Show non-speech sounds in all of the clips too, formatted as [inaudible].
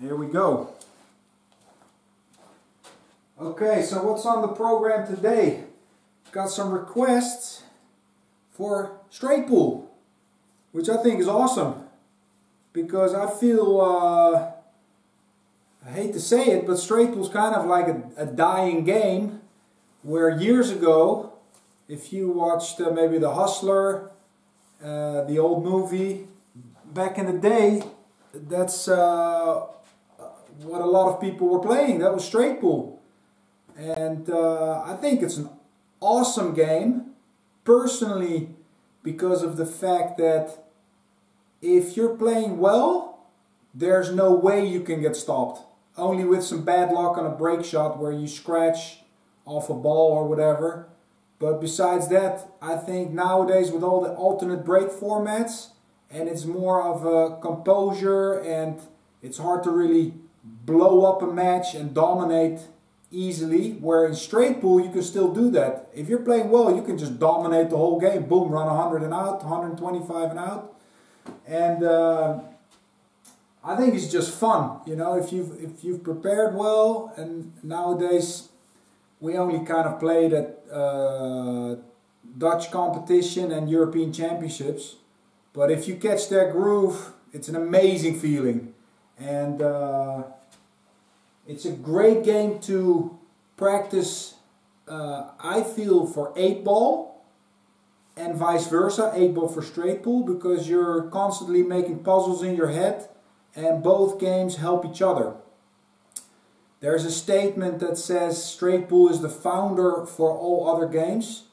Here we go. Okay, so what's on the program today? Got some requests for straight pool, which I think is awesome because I feel, uh, I hate to say it, but straight pool is kind of like a, a dying game where years ago, if you watched uh, maybe The Hustler, uh, the old movie, back in the day, that's uh, what a lot of people were playing. That was straight pool. And uh, I think it's an awesome game, personally, because of the fact that if you're playing well, there's no way you can get stopped. Only with some bad luck on a break shot where you scratch off a ball or whatever. But besides that, I think nowadays with all the alternate break formats, and it's more of a composure and it's hard to really blow up a match and dominate easily. Where in straight pool you can still do that. If you're playing well, you can just dominate the whole game. Boom, run 100 and out, 125 and out, and uh, I think it's just fun. You know, if you've if you've prepared well, and nowadays we only kind of played at uh, Dutch competition and European championships. But if you catch that groove, it's an amazing feeling. And uh, it's a great game to practice, uh, I feel, for 8 ball and vice versa, 8 ball for straight pool, because you're constantly making puzzles in your head and both games help each other. There's a statement that says straight pool is the founder for all other games.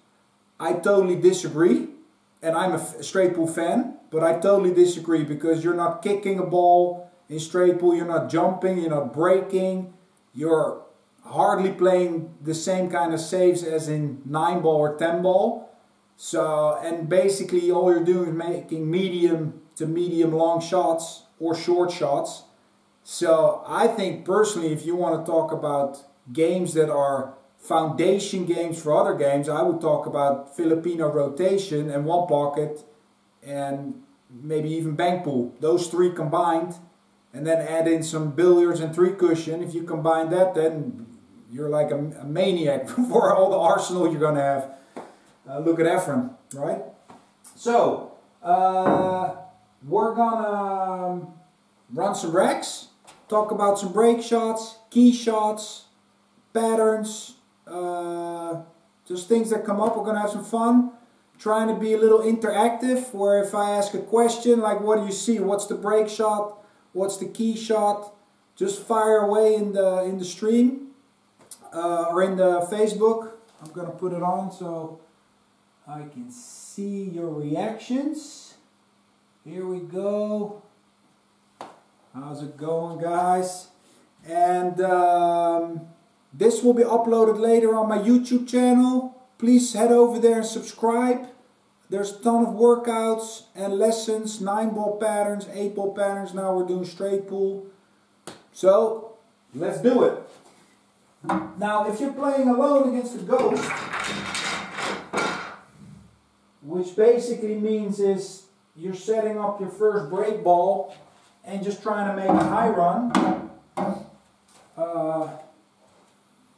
I totally disagree, and I'm a straight pool fan, but I totally disagree because you're not kicking a ball in straight pool, you're not jumping, you're not breaking, you're hardly playing the same kind of saves as in 9 ball or 10 ball. So, and basically all you're doing is making medium to medium long shots or short shots. So I think personally, if you want to talk about games that are foundation games for other games, I would talk about Filipino rotation and one pocket and maybe even bank pool. Those three combined and then add in some billiards and three cushion. If you combine that, then you're like a, a maniac [laughs] for all the arsenal you're going to have. Uh, look at Efren, right? So, uh, we're going to um, run some racks talk about some break shots, key shots, patterns, uh, just things that come up. We're going to have some fun. Trying to be a little interactive where if I ask a question like what do you see, what's the break shot, what's the key shot, just fire away in the, in the stream uh, or in the Facebook. I'm to put it on so I can see your reactions. Here we go. How's it going guys? And um, this will be uploaded later on my YouTube channel. Please head over there and subscribe. There's a ton of workouts and lessons, 9 ball patterns, 8 ball patterns. Now we're doing straight pool. So, let's do it. Now, if you're playing alone against a ghost, which basically means is you're setting up your first break ball and just trying to make a high run, uh,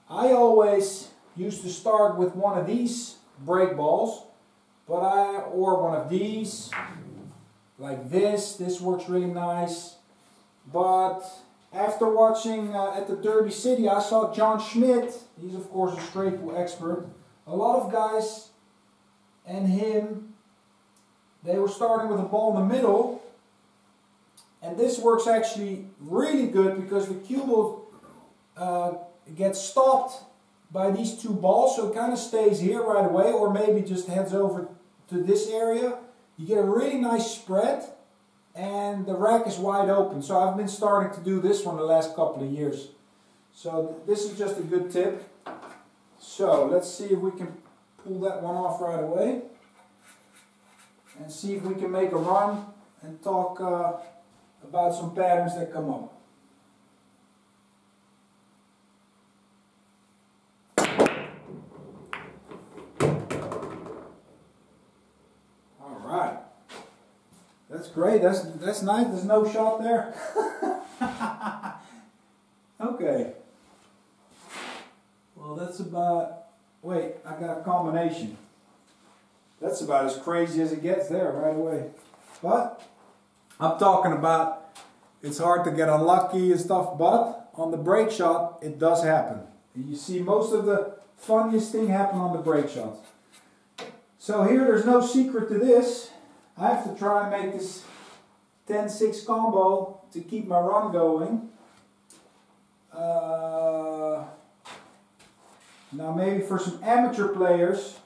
I always used to start with one of these break balls, but I or one of these, like this. This works really nice. But after watching uh, at the Derby City, I saw John Schmidt. He's of course a straight pool expert. A lot of guys and him, they were starting with a ball in the middle and this works actually really good because the cue will uh, stopped by these two balls. So it kind of stays here right away or maybe just heads over to this area. You get a really nice spread and the rack is wide open. So I've been starting to do this one the last couple of years. So this is just a good tip. So let's see if we can pull that one off right away. And see if we can make a run and talk uh, about some patterns that come up. All right. That's great. That's that's nice. There's no shot there. [laughs] Okay. Well, that's about, wait, I got a combination. That's about as crazy as it gets there right away. But I'm talking about it's hard to get unlucky and stuff, but on the break shot, it does happen. You see most of the funniest thing happen on the break shots. So here, there's no secret to this. I have to try and make this 10-6 combo to keep my run going. Uh, now maybe for some amateur players,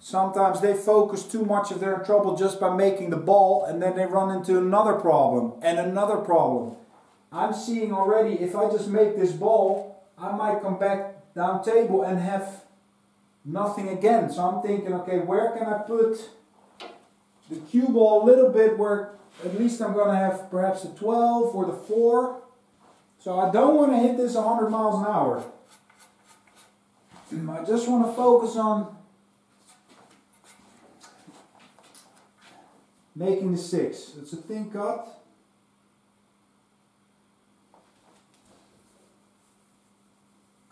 sometimes they focus too much if they're in trouble just by making the ball and then they run into another problem and another problem. I'm seeing already if I just make this ball, I might come back down table and have nothing again. So I'm thinking, okay, where can I put the cue ball a little bit where at least I'm going to have perhaps a 12 or the 4. So I don't want to hit this 100 miles an hour. I just want to focus on making the 6. It's a thin cut.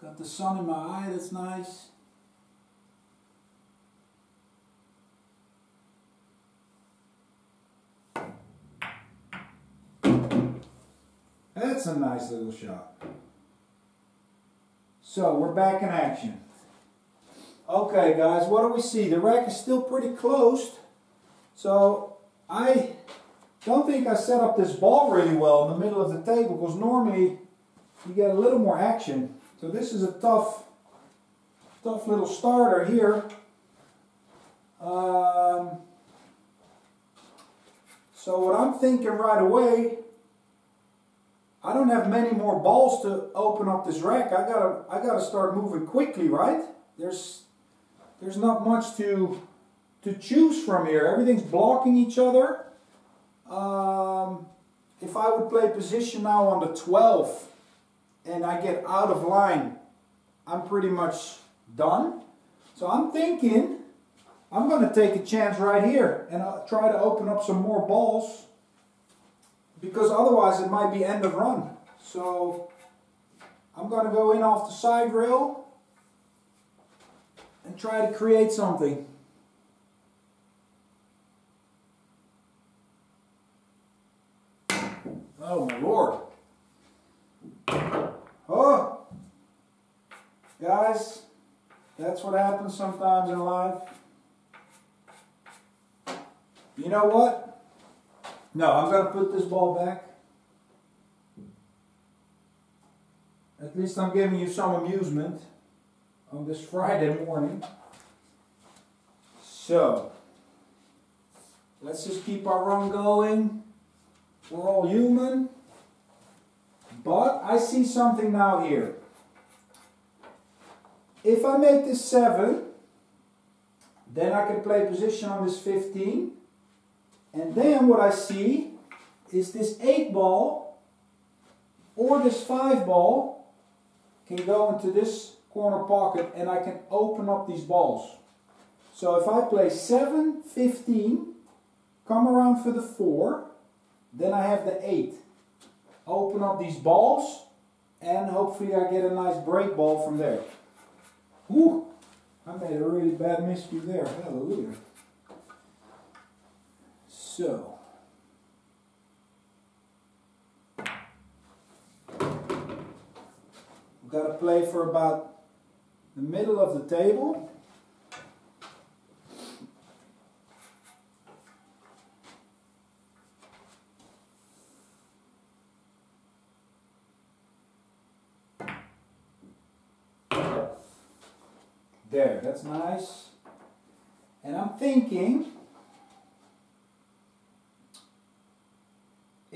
Got the sun in my eye, that's nice. That's a nice little shot. So we're back in action. Okay guys, what do we see? The rack is still pretty closed. So I don't think I set up this ball really well in the middle of the table because normally you get a little more action. So this is a tough, tough little starter here. Um, so what I'm thinking right away I don't have many more balls to open up this rack. I gotta I gotta start moving quickly, right? There's there's not much to to choose from here. Everything's blocking each other. Um, if I would play position now on the 12 and I get out of line, I'm pretty much done. So I'm thinking I'm going to take a chance right here and I'll try to open up some more balls because otherwise it might be end of run. So I'm going to go in off the side rail and try to create something. Oh my lord. Oh! Guys, that's what happens sometimes in life. You know what? No, I'm going to put this ball back. At least I'm giving you some amusement on this Friday morning. So, let's just keep our run going. We're all human. But I see something now here. If I make this 7, then I can play position on this 15. And then what I see is this 8 ball or this 5 ball can go into this corner pocket and I can open up these balls. So if I play 7, 15, come around for the 4, then I have the 8. Open up these balls and hopefully I get a nice break ball from there. Ooh, I made a really bad miscue there. Hallelujah. So, we've got to play for about the middle of the table. There, that's nice. And I'm thinking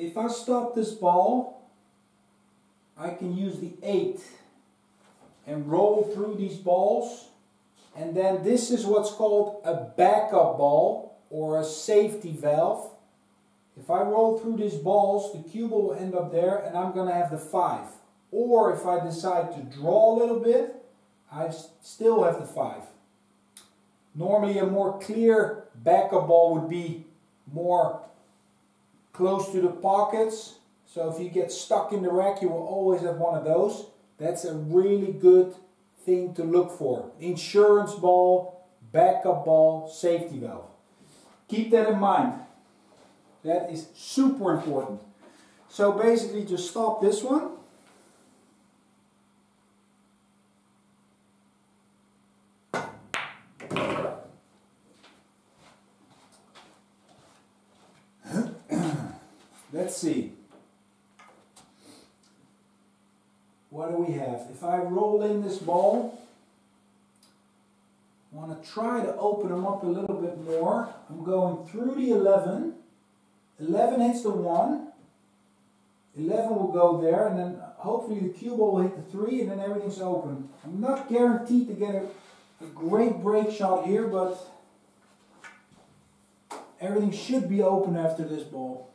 if I stop this ball, I can use the 8 and roll through these balls. And then this is what's called a backup ball or a safety valve. If I roll through these balls, the ball will end up there and I'm going to have the 5. Or if I decide to draw a little bit, I still have the 5. Normally a more clear backup ball would be more close to the pockets. So if you get stuck in the rack, you will always have one of those. That's a really good thing to look for. Insurance ball, backup ball, safety valve. Keep that in mind. That is super important. So basically just stop this one. Let's see. What do we have? If I roll in this ball, I want to try to open them up a little bit more. I'm going through the 11. 11 hits the 1. 11 will go there, and then hopefully the cue ball will hit the 3, and then everything's open. I'm not guaranteed to get a, a great break shot here, but everything should be open after this ball.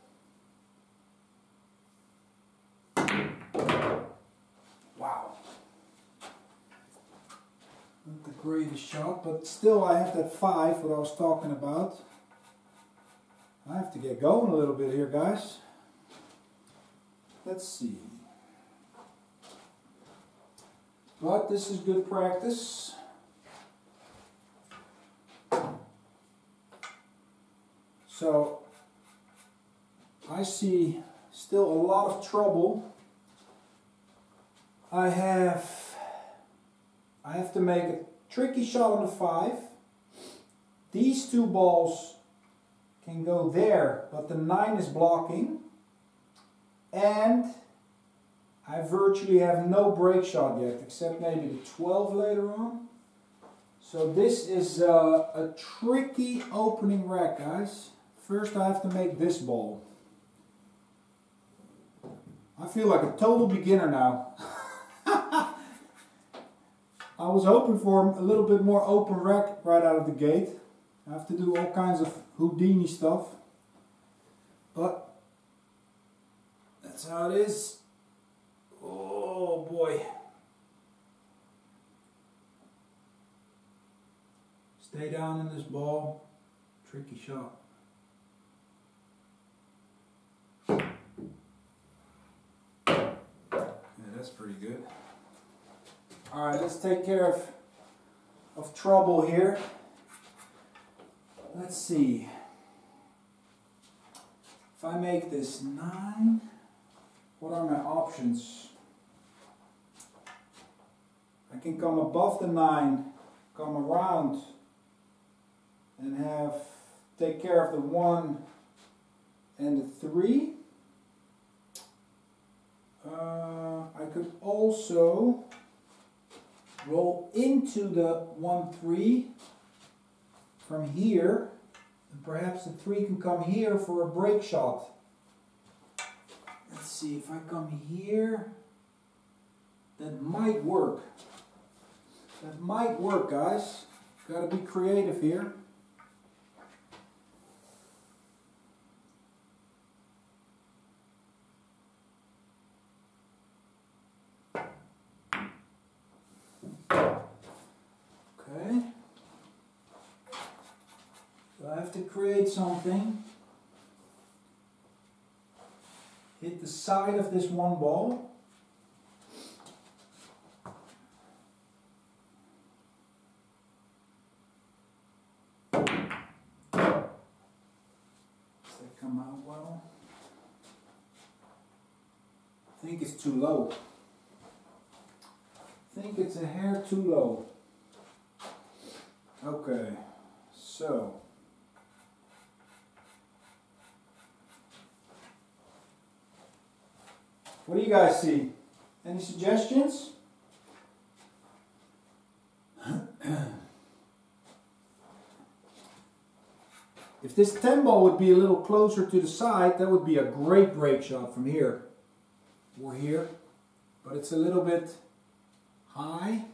Greatest shot, but still I have that five, what I was talking about. I have to get going a little bit here, guys. Let's see. But this is good practice. So, I see still a lot of trouble. I have I have to make a Tricky shot on the 5. These two balls can go there, but the 9 is blocking. And I virtually have no break shot yet, except maybe the 12 later on. So this is a, a tricky opening rack, guys. First I have to make this ball. I feel like a total beginner now. [laughs] I was hoping for a little bit more open rack right out of the gate. I have to do all kinds of Houdini stuff. But that's how it is. Oh boy. Stay down in this ball. Tricky shot. Yeah, that's pretty good. All right, let's take care of, of trouble here. Let's see. If I make this 9, what are my options? I can come above the 9, come around and have take care of the 1 and the 3. Uh, I could also roll into the 1-3 from here. And perhaps the 3 can come here for a break shot. Let's see, if I come here, that might work. That might work, guys. Got to be creative here. have to create something. Hit the side of this one ball. Does that come out well? I think it's too low. I think it's a hair too low. Okay, so What do you guys see? Any suggestions? [clears throat] if this 10 ball would be a little closer to the side, that would be a great break shot from here or here. But it's a little bit high.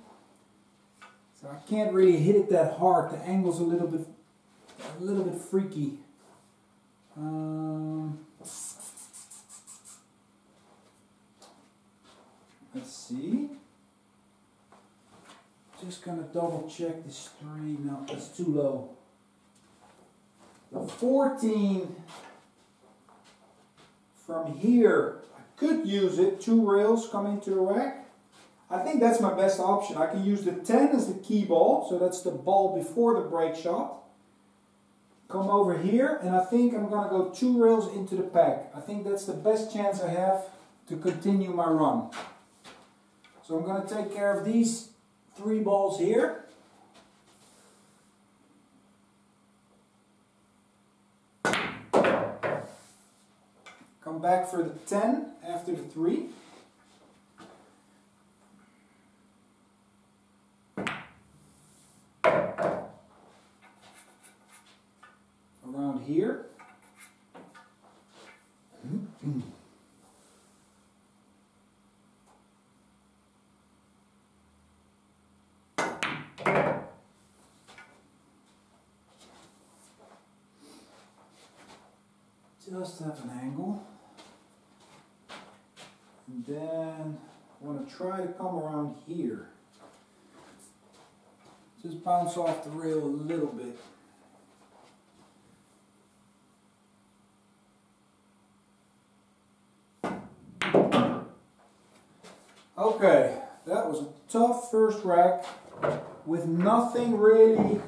So I can't really hit it that hard. The angle's a little bit a little bit freaky. Um, Let's see. Just gonna double check this three. No, that's too low. The 14 from here, I could use it, two rails come into the rack. I think that's my best option. I can use the 10 as the key ball, so that's the ball before the break shot. Come over here, and I think I'm to go two rails into the pack. I think that's the best chance I have to continue my run. So I'm going to take care of these three balls here. Come back for the 10 after the 3. Around here. Just have an angle. And then I want to try to come around here. Just bounce off the rail a little bit. Okay, that was a tough first rack with nothing really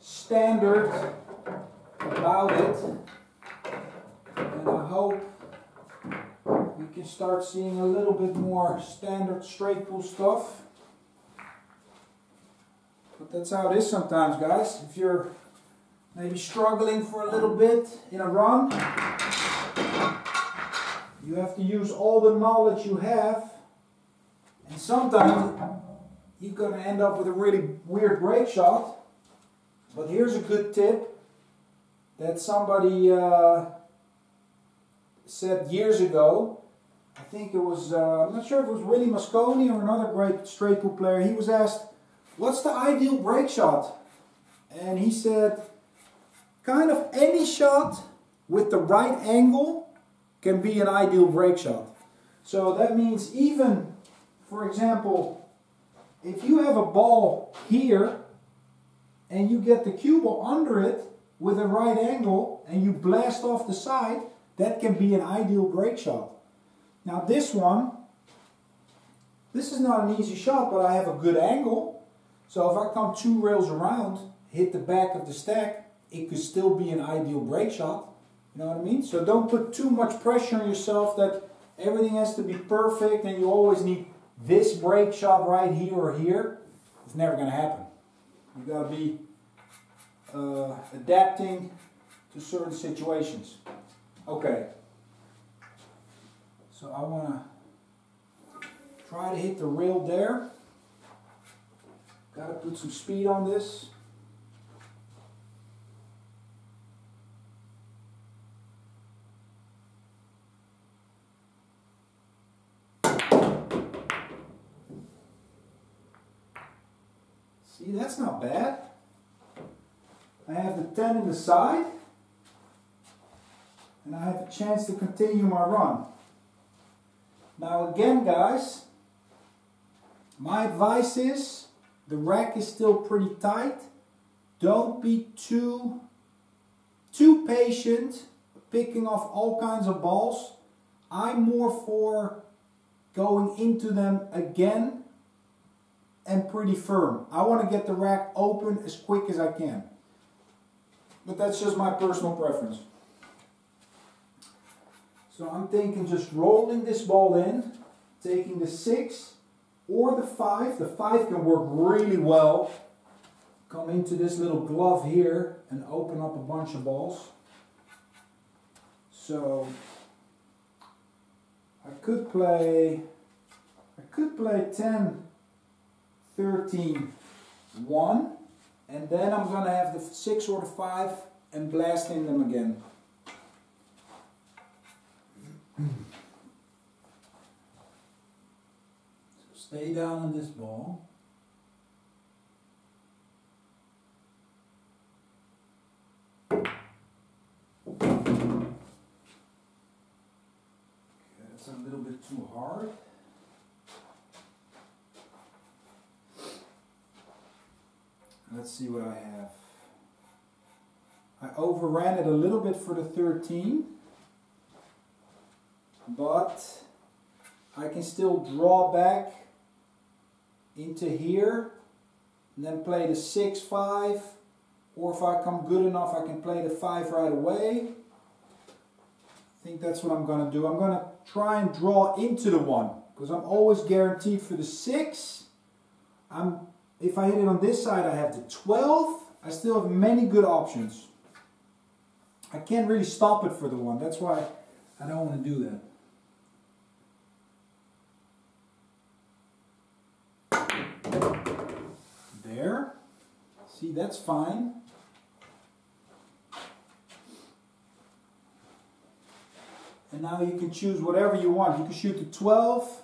standard about it. And I hope can start seeing a little bit more standard straight pool stuff. But that's how it is sometimes, guys. If you're maybe struggling for a little bit in a run, you have to use all the knowledge you have. And sometimes you're going to end up with a really weird break shot. But here's a good tip that somebody uh, said years ago. I think it was, uh, I'm not sure if it was Willie Mosconi or another great straight pool player. He was asked, What's the ideal break shot? And he said, Kind of any shot with the right angle can be an ideal break shot. So that means even, for example, if you have a ball here and you get the cue ball under it with a right angle and you blast off the side, that can be an ideal break shot. Now this one, this is not an easy shot, but I have a good angle. So if I come two rails around, hit the back of the stack, it could still be an ideal break shot. You know what I mean? So don't put too much pressure on yourself that everything has to be perfect and you always need this break shot right here or here. It's never going to happen. You've got to be uh, adapting to certain situations. Okay. So I want to try to hit the rail there. Got to put some speed on this. See, that's not bad. I have the 10 in the side. And I have a chance to continue my run. Now again, guys, my advice is the rack is still pretty tight. Don't be too, too patient picking off all kinds of balls. I'm more for going into them again and pretty firm. I want to get the rack open as quick as I can. But that's just my personal preference. So I'm thinking just rolling this ball in, taking the 6 or the 5. The 5 can work really well. Come into this little glove here and open up a bunch of balls. So I could play I could play 10 13 1 and then I'm gonna have the 6 or the 5 and blast in them again. So stay down on this ball. Okay, that's a little bit too hard. Let's see what I have. I overran it a little bit for the 13. But I can still draw back into here and then play the 6-5 or if I come good enough I can play the 5 right away. I think that's what I'm going to do. I'm going to try and draw into the 1 because I'm always guaranteed for the 6. I'm, if I hit it on this side I have the 12. I still have many good options. I can't really stop it for the 1. That's why I don't want to do that. There. See, that's fine. And now you can choose whatever you want. You can shoot the 12.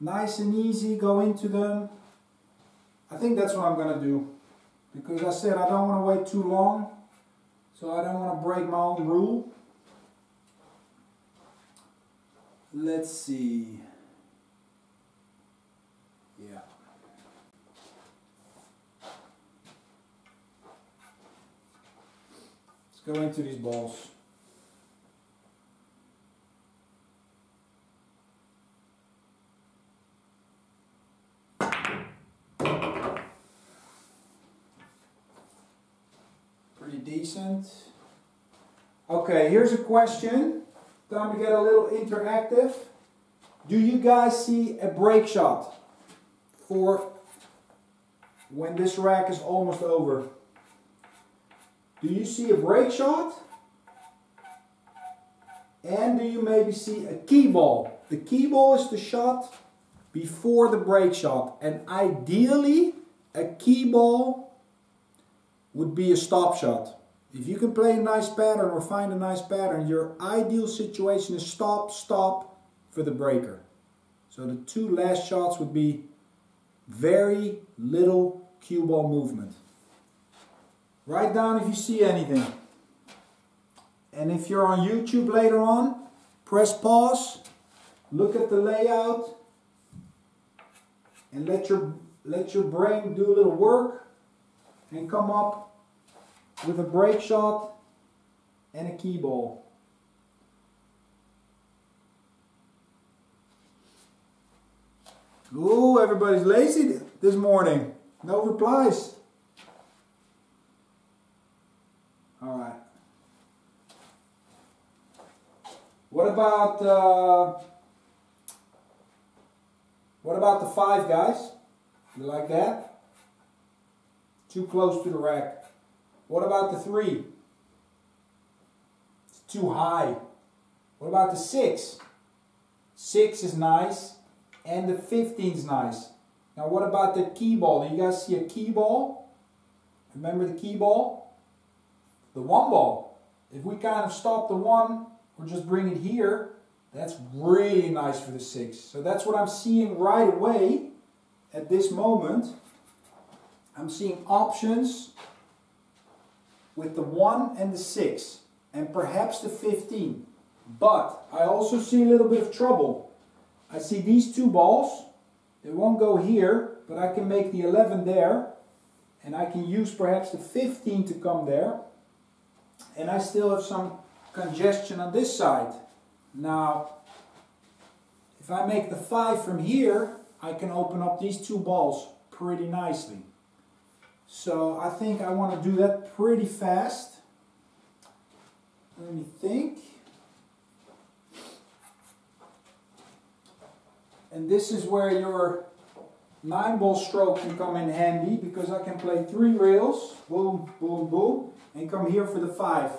Nice and easy, go into them. I think that's what I'm going to do. Because I said I don't want to wait too long. So I don't want to break my own rule. Let's see. Yeah. Let's go into these balls. Pretty decent. Okay, here's a question. Time to get a little interactive. Do you guys see a break shot for when this rack is almost over? Do you see a break shot? And do you maybe see a key ball? The key ball is the shot before the break shot. And ideally, a key ball would be a stop shot. If you can play a nice pattern or find a nice pattern, your ideal situation is stop, stop for the breaker. So the two last shots would be very little cue ball movement. Write down if you see anything. And if you're on YouTube later on, press pause, look at the layout, and let your, let your brain do a little work and come up with a break shot and a key ball. Ooh, everybody's lazy this morning. No replies. All right. What about uh, what about the five guys? You like that? Too close to the rack. What about the three? It's too high. What about the six? Six is nice, and the 15 is nice. Now what about the key ball? Do you guys see a key ball? Remember the key ball? The one ball. If we kind of stop the one, or just bring it here, that's really nice for the six. So that's what I'm seeing right away at this moment. I'm seeing options with the 1 and the 6 and perhaps the 15. But I also see a little bit of trouble. I see these two balls. They won't go here, but I can make the 11 there. And I can use perhaps the 15 to come there. And I still have some congestion on this side. Now, if I make the 5 from here, I can open up these two balls pretty nicely. So I think I want to do that pretty fast. Let me think. And this is where your 9 ball stroke can come in handy because I can play three rails, boom, boom, boom, and come here for the 5.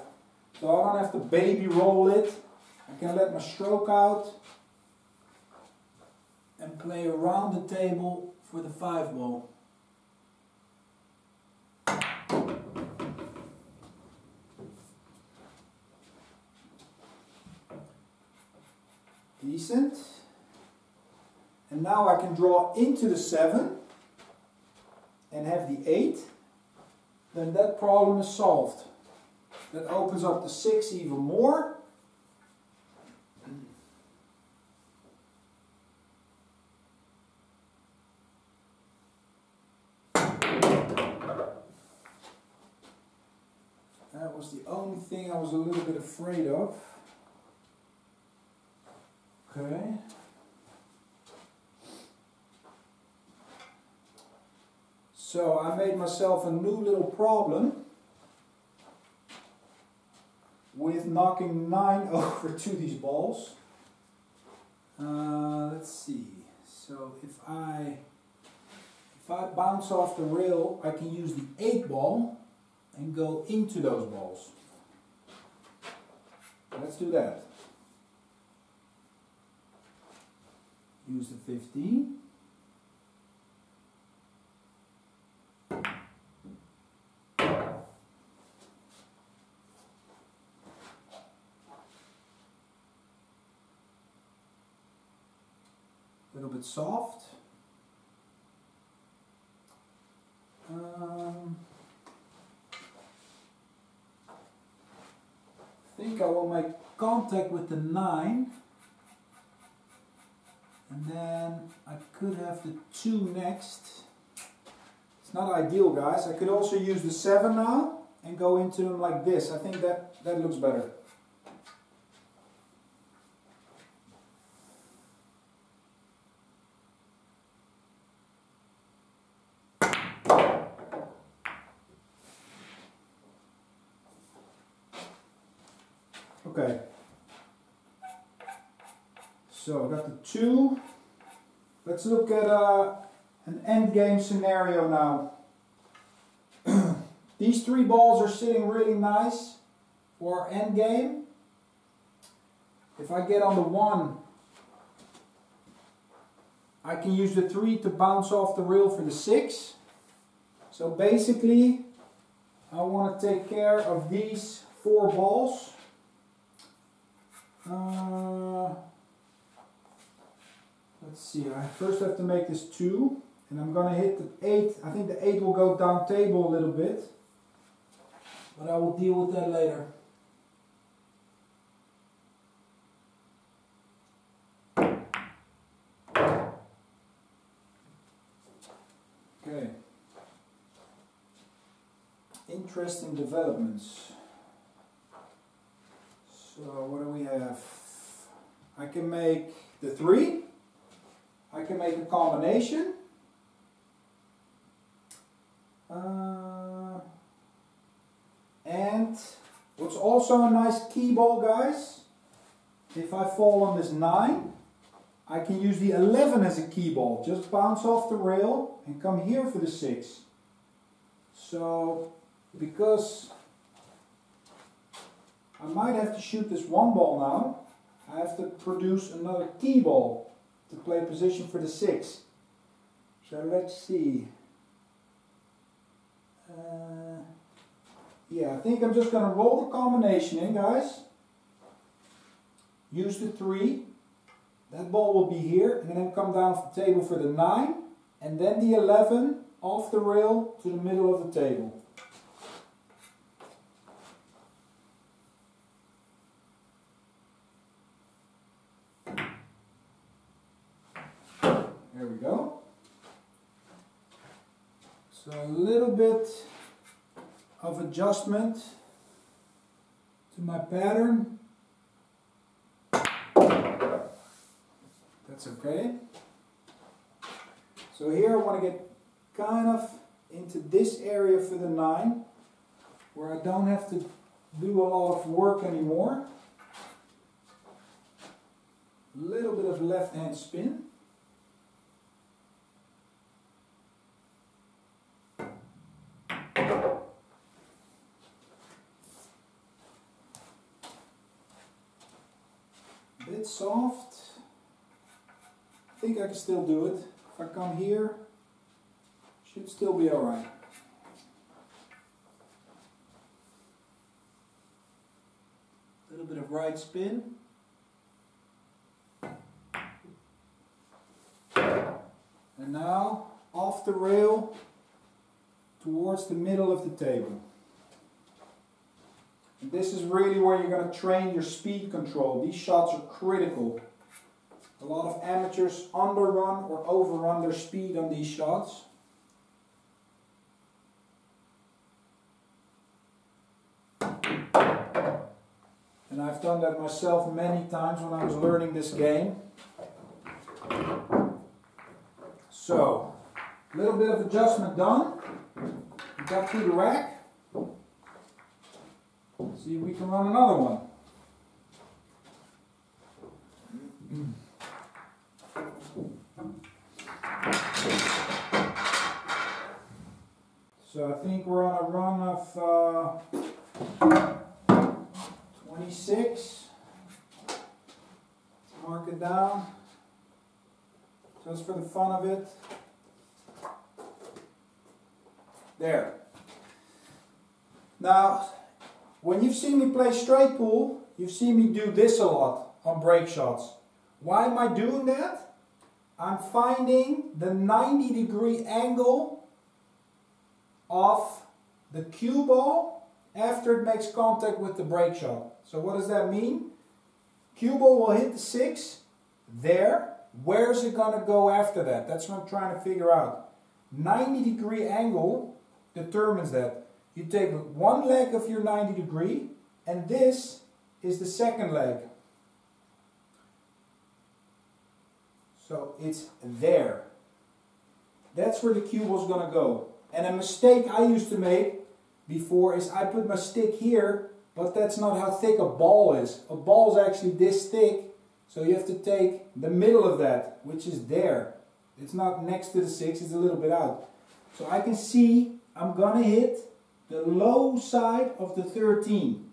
So I don't have to baby roll it. I can let my stroke out and play around the table for the 5 ball. Decent. And now I can draw into the 7 and have the 8. Then that problem is solved. That opens up the 6 even more. That was the only thing I was a little bit afraid of. Okay. So I made myself a new little problem with knocking 9 [laughs] over to these balls. Uh, let's see. So if I if I bounce off the rail, I can use the 8 ball and go into those balls. Let's do that. Use the 15. Soft. Um, I think I will make contact with the 9 and then I could have the 2 next. It's not ideal guys. I could also use the 7 now and go into them like this. I think that, that looks better. Okay. So I got the two. Let's look at uh, an end game scenario now. [clears throat] These three balls are sitting really nice for our end game. If I get on the one, I can use the three to bounce off the rail for the six. So basically, I want to take care of these four balls. Uh, let's see, I first have to make this 2 and I'm going to hit the 8. I think the 8 will go down table a little bit, but I will deal with that later. Okay. Interesting developments. So what do we have? I can make the three. I can make a combination. Uh, and what's also a nice key ball, guys, if I fall on this 9, I can use the 11 as a key ball. Just bounce off the rail and come here for the 6. So, because I might have to shoot this one ball now. I have to produce another key ball to play position for the six. So let's see. Uh, yeah, I think I'm just going to roll the combination in, guys. Use the three. That ball will be here, and then come down the table for the nine, and then the 11 off the rail to the middle of the table. There we go. So a little bit of adjustment to my pattern. That's okay. So here I want to get kind of into this area for the 9 where I don't have to do a lot of work anymore. A little bit of left hand spin. bit soft. I think I can still do it. If I come here, should still be alright. A little bit of right spin. And now off the rail towards the middle of the table. This is really where you're going to train your speed control. These shots are critical. A lot of amateurs underrun or overrun their speed on these shots. And I've done that myself many times when I was learning this game. So, a little bit of adjustment done. Got through the rack. See if we can run another one. So I think we're on a run of uh, 26. Mark it down, just for the fun of it. There. Now, when you've seen me play straight pool, you've seen me do this a lot on break shots. Why am I doing that? I'm finding the 90 degree angle of the cue ball after it makes contact with the break shot. So what does that mean? Cue ball will hit the six there. Where's it going to go after that? That's what I'm trying to figure out. 90 degree angle determines that. You take one leg of your 90 degree and this is the second leg. So it's there. That's where the cue is going to go. And a mistake I used to make before is I put my stick here, but that's not how thick a ball is. A ball is actually this thick, so you have to take the middle of that, which is there. It's not next to the 6, it's a little bit out. So I can see I'm to hit the low side of the 13.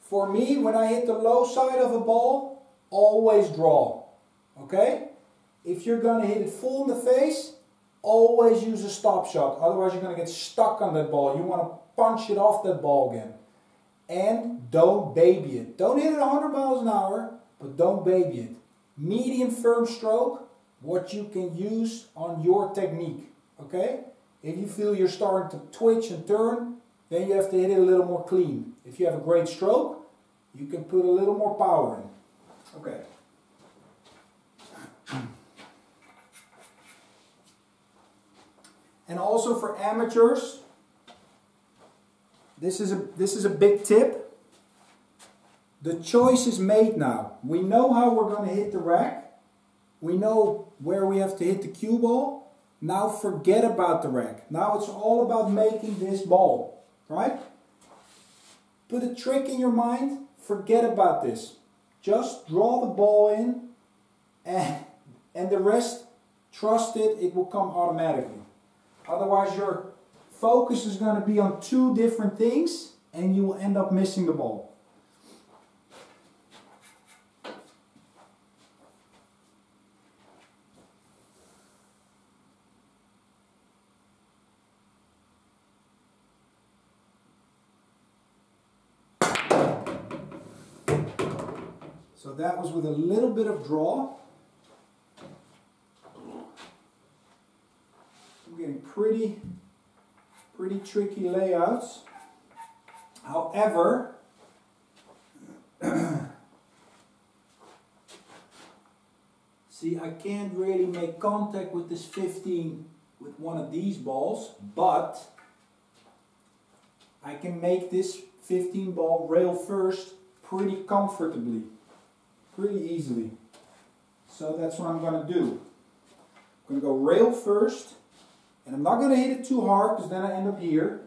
For me, when I hit the low side of a ball, always draw. Okay? If you're going to hit it full in the face, always use a stop shot. Otherwise, you're going to get stuck on that ball. You want to punch it off that ball again. And don't baby it. Don't hit it 100 miles an hour, but don't baby it. Medium firm stroke, what you can use on your technique. Okay? If you feel you're starting to twitch and turn, then you have to hit it a little more clean. If you have a great stroke, you can put a little more power in. Okay. And also for amateurs, this is a this is a big tip. The choice is made now. We know how we're going to hit the rack. We know where we have to hit the cue ball. Now forget about the rack. Now it's all about making this ball, right? Put a trick in your mind. Forget about this. Just draw the ball in and, and the rest, trust it, it will come automatically. Otherwise your focus is going to be on two different things and you will end up missing the ball. That was with a little bit of draw. I'm getting pretty, pretty tricky layouts. However, [clears throat] see I can't really make contact with this 15 with one of these balls, but I can make this 15 ball rail first pretty comfortably pretty easily. So that's what I'm going to do. I'm going to go rail first, and I'm not going to hit it too hard because then I end up here.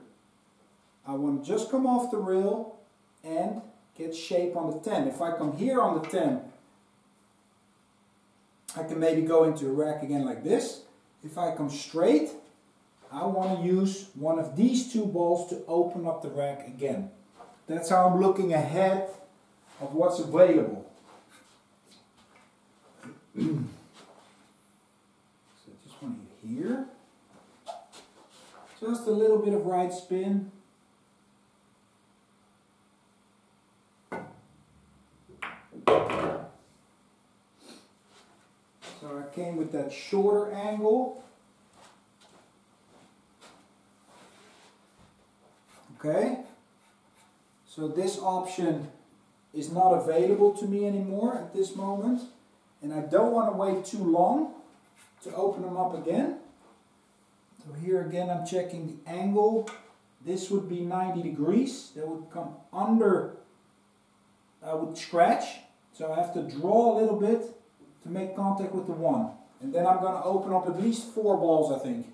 I want to just come off the rail and get shape on the 10. If I come here on the 10, I can maybe go into a rack again like this. If I come straight, I want to use one of these two balls to open up the rack again. That's how I'm looking ahead of what's available so just want to here. Just a little bit of right spin. So I came with that shorter angle. Okay. So this option is not available to me anymore at this moment and I don't want to wait too long to open them up again. So here again I'm checking the angle. This would be 90 degrees. That would come under I would scratch. So I have to draw a little bit to make contact with the one. And then I'm going to open up at least four balls, I think.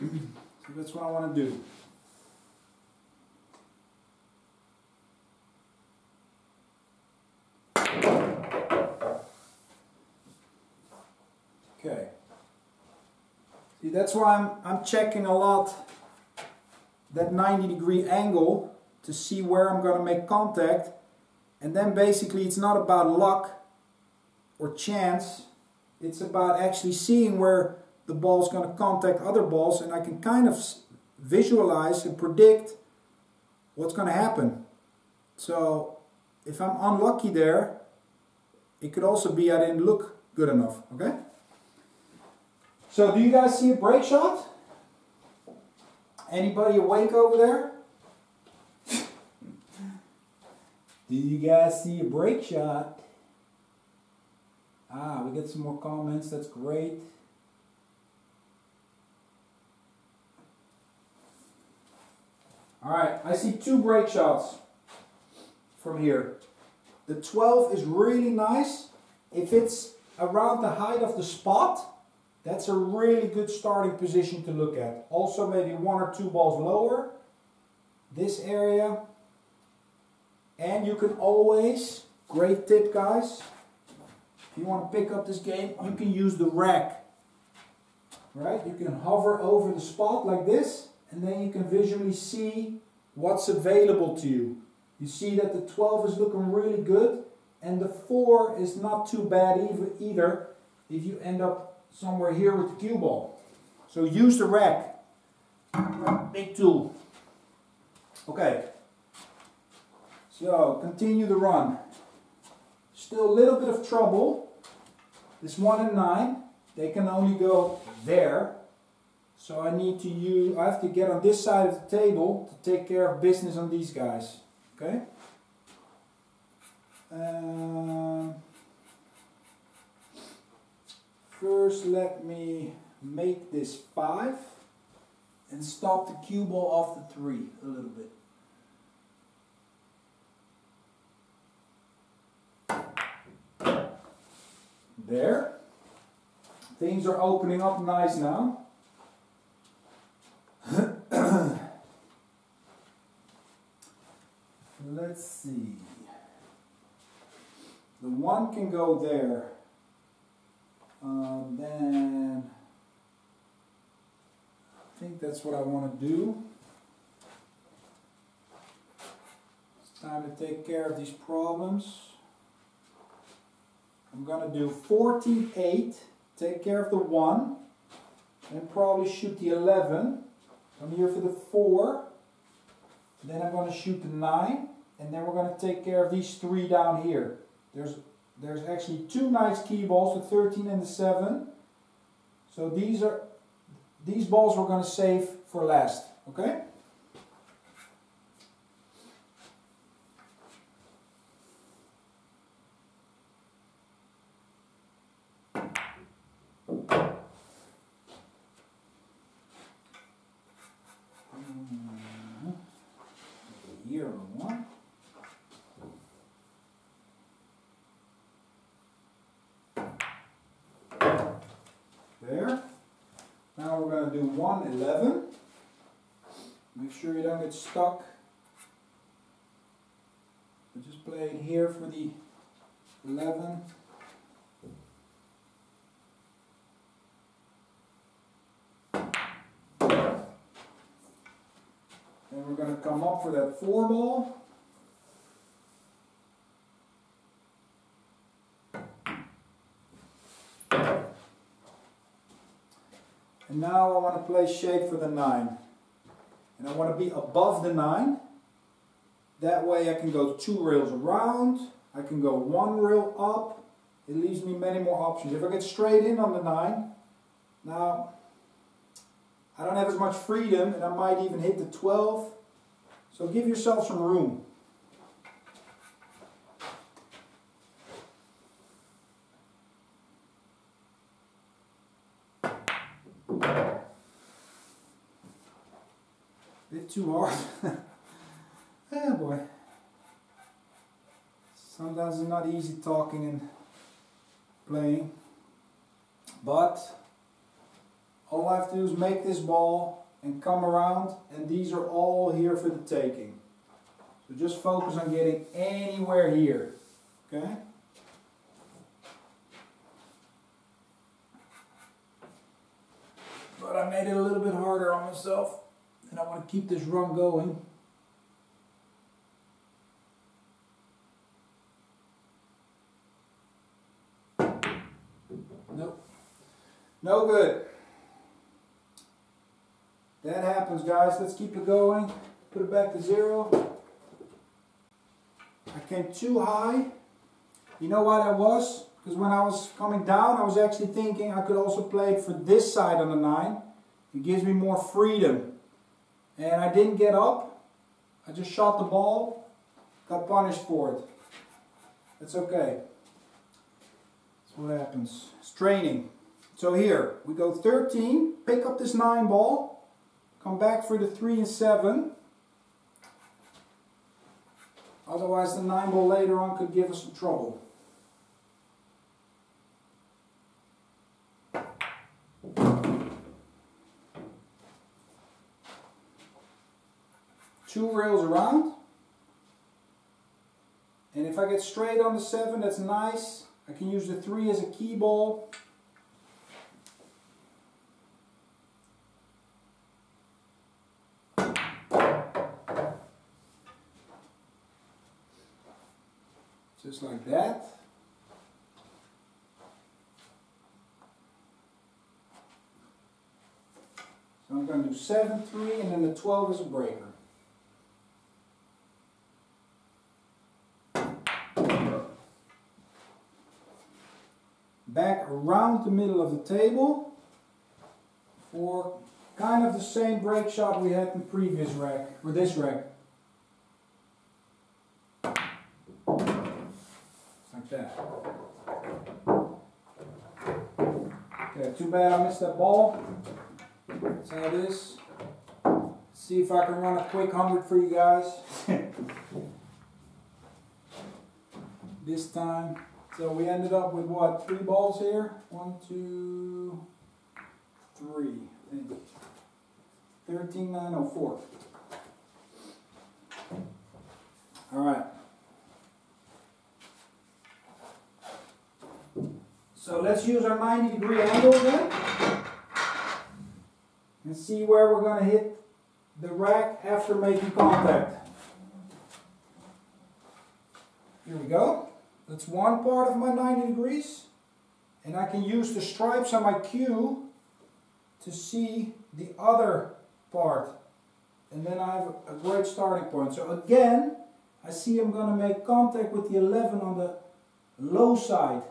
[clears throat] so that's what I want to do. Okay. See, that's why I'm, I'm checking a lot that 90 degree angle to see where I'm going to make contact. And then basically it's not about luck or chance. It's about actually seeing where the ball is going to contact other balls and I can kind of visualize and predict what's going to happen. So if I'm unlucky there, it could also be I didn't look good enough, okay? So do you guys see a break shot? Anybody awake over there? [laughs] do you guys see a break shot? Ah, we get some more comments. That's great. All right, I see two break shots from here. The 12 is really nice. If it's around the height of the spot, that's a really good starting position to look at. Also maybe one or two balls lower. This area. And you can always, great tip guys, if you want to pick up this game, you can use the rack. Right? You can hover over the spot like this and then you can visually see what's available to you. You see that the 12 is looking really good and the 4 is not too bad either if you end up somewhere here with the cue ball. So use the rack. Big tool. Okay. So continue the run. Still a little bit of trouble. This 1 and 9, they can only go there. So I need to use, I have to get on this side of the table to take care of business on these guys. Okay? Um, First, let me make this 5 and stop the cue ball off the 3 a little bit. There. Things are opening up nice now. [coughs] Let's see. The 1 can go there. Um, then I think that's what I want to do. It's time to take care of these problems. I'm going to do 14, 8, take care of the 1, and probably shoot the 11. I'm here for the 4. Then I'm going to shoot the 9, and then we're going to take care of these three down here. There's there's actually two nice key balls, the 13 and the 7. So these are these balls we're going to save for last, okay? Do 111. Make sure you don't get stuck. I just playing here for the 11. And we're going to come up for that 4 ball. And now I want to play shape for the 9. And I want to be above the 9. That way I can go two rails around. I can go one rail up. It leaves me many more options. If I get straight in on the 9, now I don't have as much freedom and I might even hit the 12. So give yourself some room. Bit too hard. [laughs] oh boy. Sometimes it's not easy talking and playing. But all I have to do is make this ball and come around and these are all here for the taking. So just focus on getting anywhere here. Okay? But I made it a little bit harder on myself and I want to keep this run going. Nope. No good. That happens, guys. Let's keep it going. Put it back to zero. I came too high. You know why that was? Because when I was coming down, I was actually thinking I could also play it for this side on the 9. It gives me more freedom. And I didn't get up. I just shot the ball. Got punished for it. That's okay. That's what happens. It's training. So here, we go 13. Pick up this 9 ball. Come back for the 3 and 7. Otherwise the 9 ball later on could give us some trouble. Two rails around. And if I get straight on the 7, that's nice. I can use the 3 as a key ball. Just like that. So I'm going to do 7, 3, and then the 12 is a breaker. Back around the middle of the table for kind of the same break shot we had in the previous rack, or this rack. Like that. Okay, too bad I missed that ball. That's how it is. See if I can run a quick 100 for you guys. [laughs] this time. So we ended up with what, three balls here? One, two, three. 13, 9, oh, 4. All right. So let's use our 90 degree angle again and see where we're going to hit the rack after making contact. Here we go. That's one part of my 90 degrees. And I can use the stripes on my cue to see the other part. And then I have a great starting point. So again, I see I'm going to make contact with the 11 on the low side.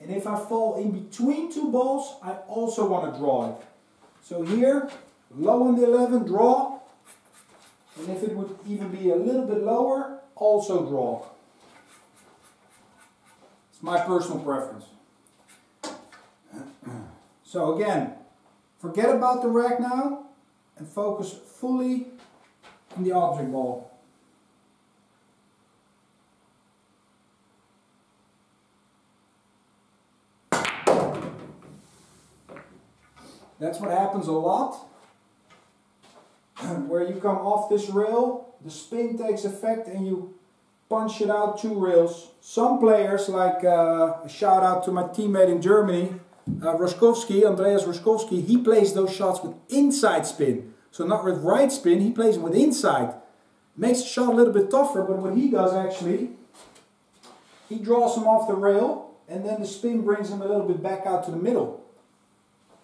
And if I fall in between two balls, I also want to draw it. So here, low on the 11, draw. And if it would even be a little bit lower, also draw. It's my personal preference. [clears throat] So again, forget about the rack now and focus fully on the object ball. That's what happens a lot. [clears throat] Where you come off this rail, the spin takes effect and you punch it out two rails. Some players, like uh, a shout out to my teammate in Germany, uh, Roschkowsky, Andreas Roschkowsky, he plays those shots with inside spin. So not with right spin, he plays with inside. Makes the shot a little bit tougher, but what he does actually, he draws them off the rail, and then the spin brings them a little bit back out to the middle.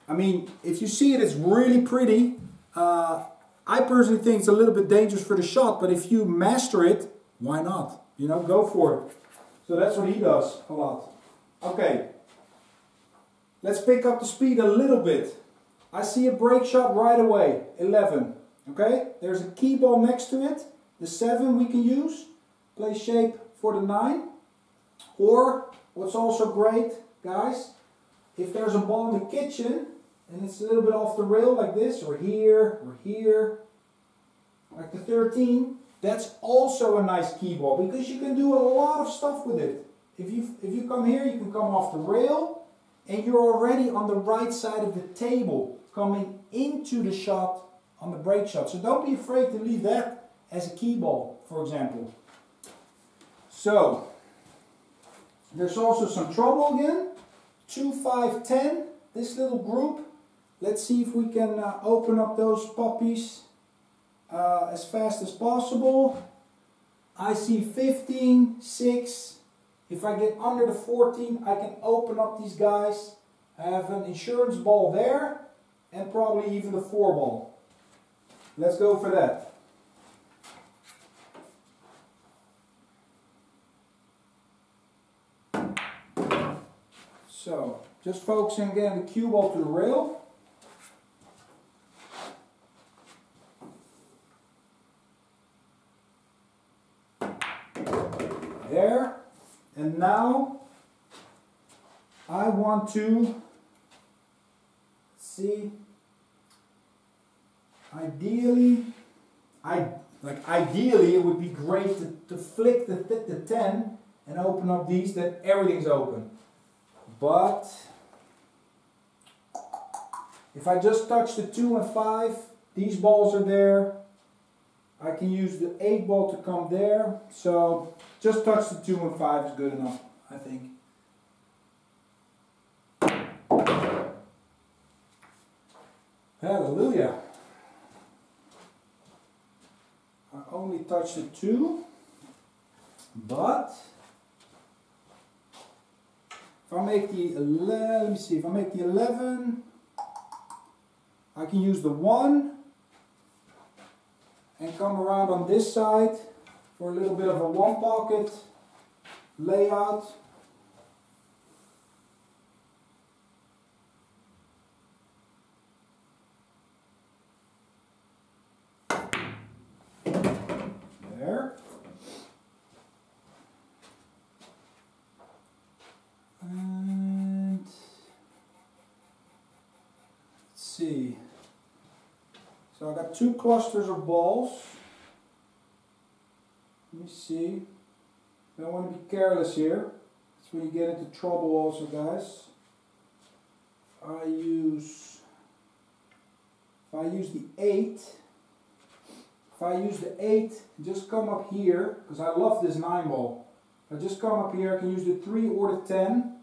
I mean, if you see it, it's really pretty. Uh, I personally think it's a little bit dangerous for the shot, but if you master it, why not? You know, go for it. So that's what he does a lot. Okay. Let's pick up the speed a little bit. I see a break shot right away. 11. Okay? There's a key ball next to it. The 7 we can use. Play shape for the 9. Or, what's also great, guys, if there's a ball in the kitchen and it's a little bit off the rail like this, or here, or here, like the 13, That's also a nice key ball because you can do a lot of stuff with it. If you, if you come here, you can come off the rail and you're already on the right side of the table coming into the shot on the break shot. So don't be afraid to leave that as a key ball, for example. So, there's also some trouble again. 2, 5, 10, this little group. Let's see if we can uh, open up those puppies uh, as fast as possible. I see 15, 6. If I get under the 14, I can open up these guys. I have an insurance ball there and probably even the 4 ball. Let's go for that. So, just focusing again the cue ball to the rail. There. And now I want to see ideally I like ideally it would be great to, to flick the, the 10 and open up these that everything's open. But if I just touch the 2 and 5, these balls are there. I can use the 8 ball to come there. So just touch the 2 and 5 is good enough, I think. Hallelujah. I only touched the 2, but if I make the 11, let me see, if I make the 11, I can use the 1 and come around on this side for a little bit of a one pocket layout. There, And let's see. So I got two clusters of balls. Me see. Don't want to be careless here. That's when you get into trouble also, guys. I use, if I use the 8, if I use the 8, just come up here, because I love this 9 ball. I just come up here, I can use the 3 or the 10.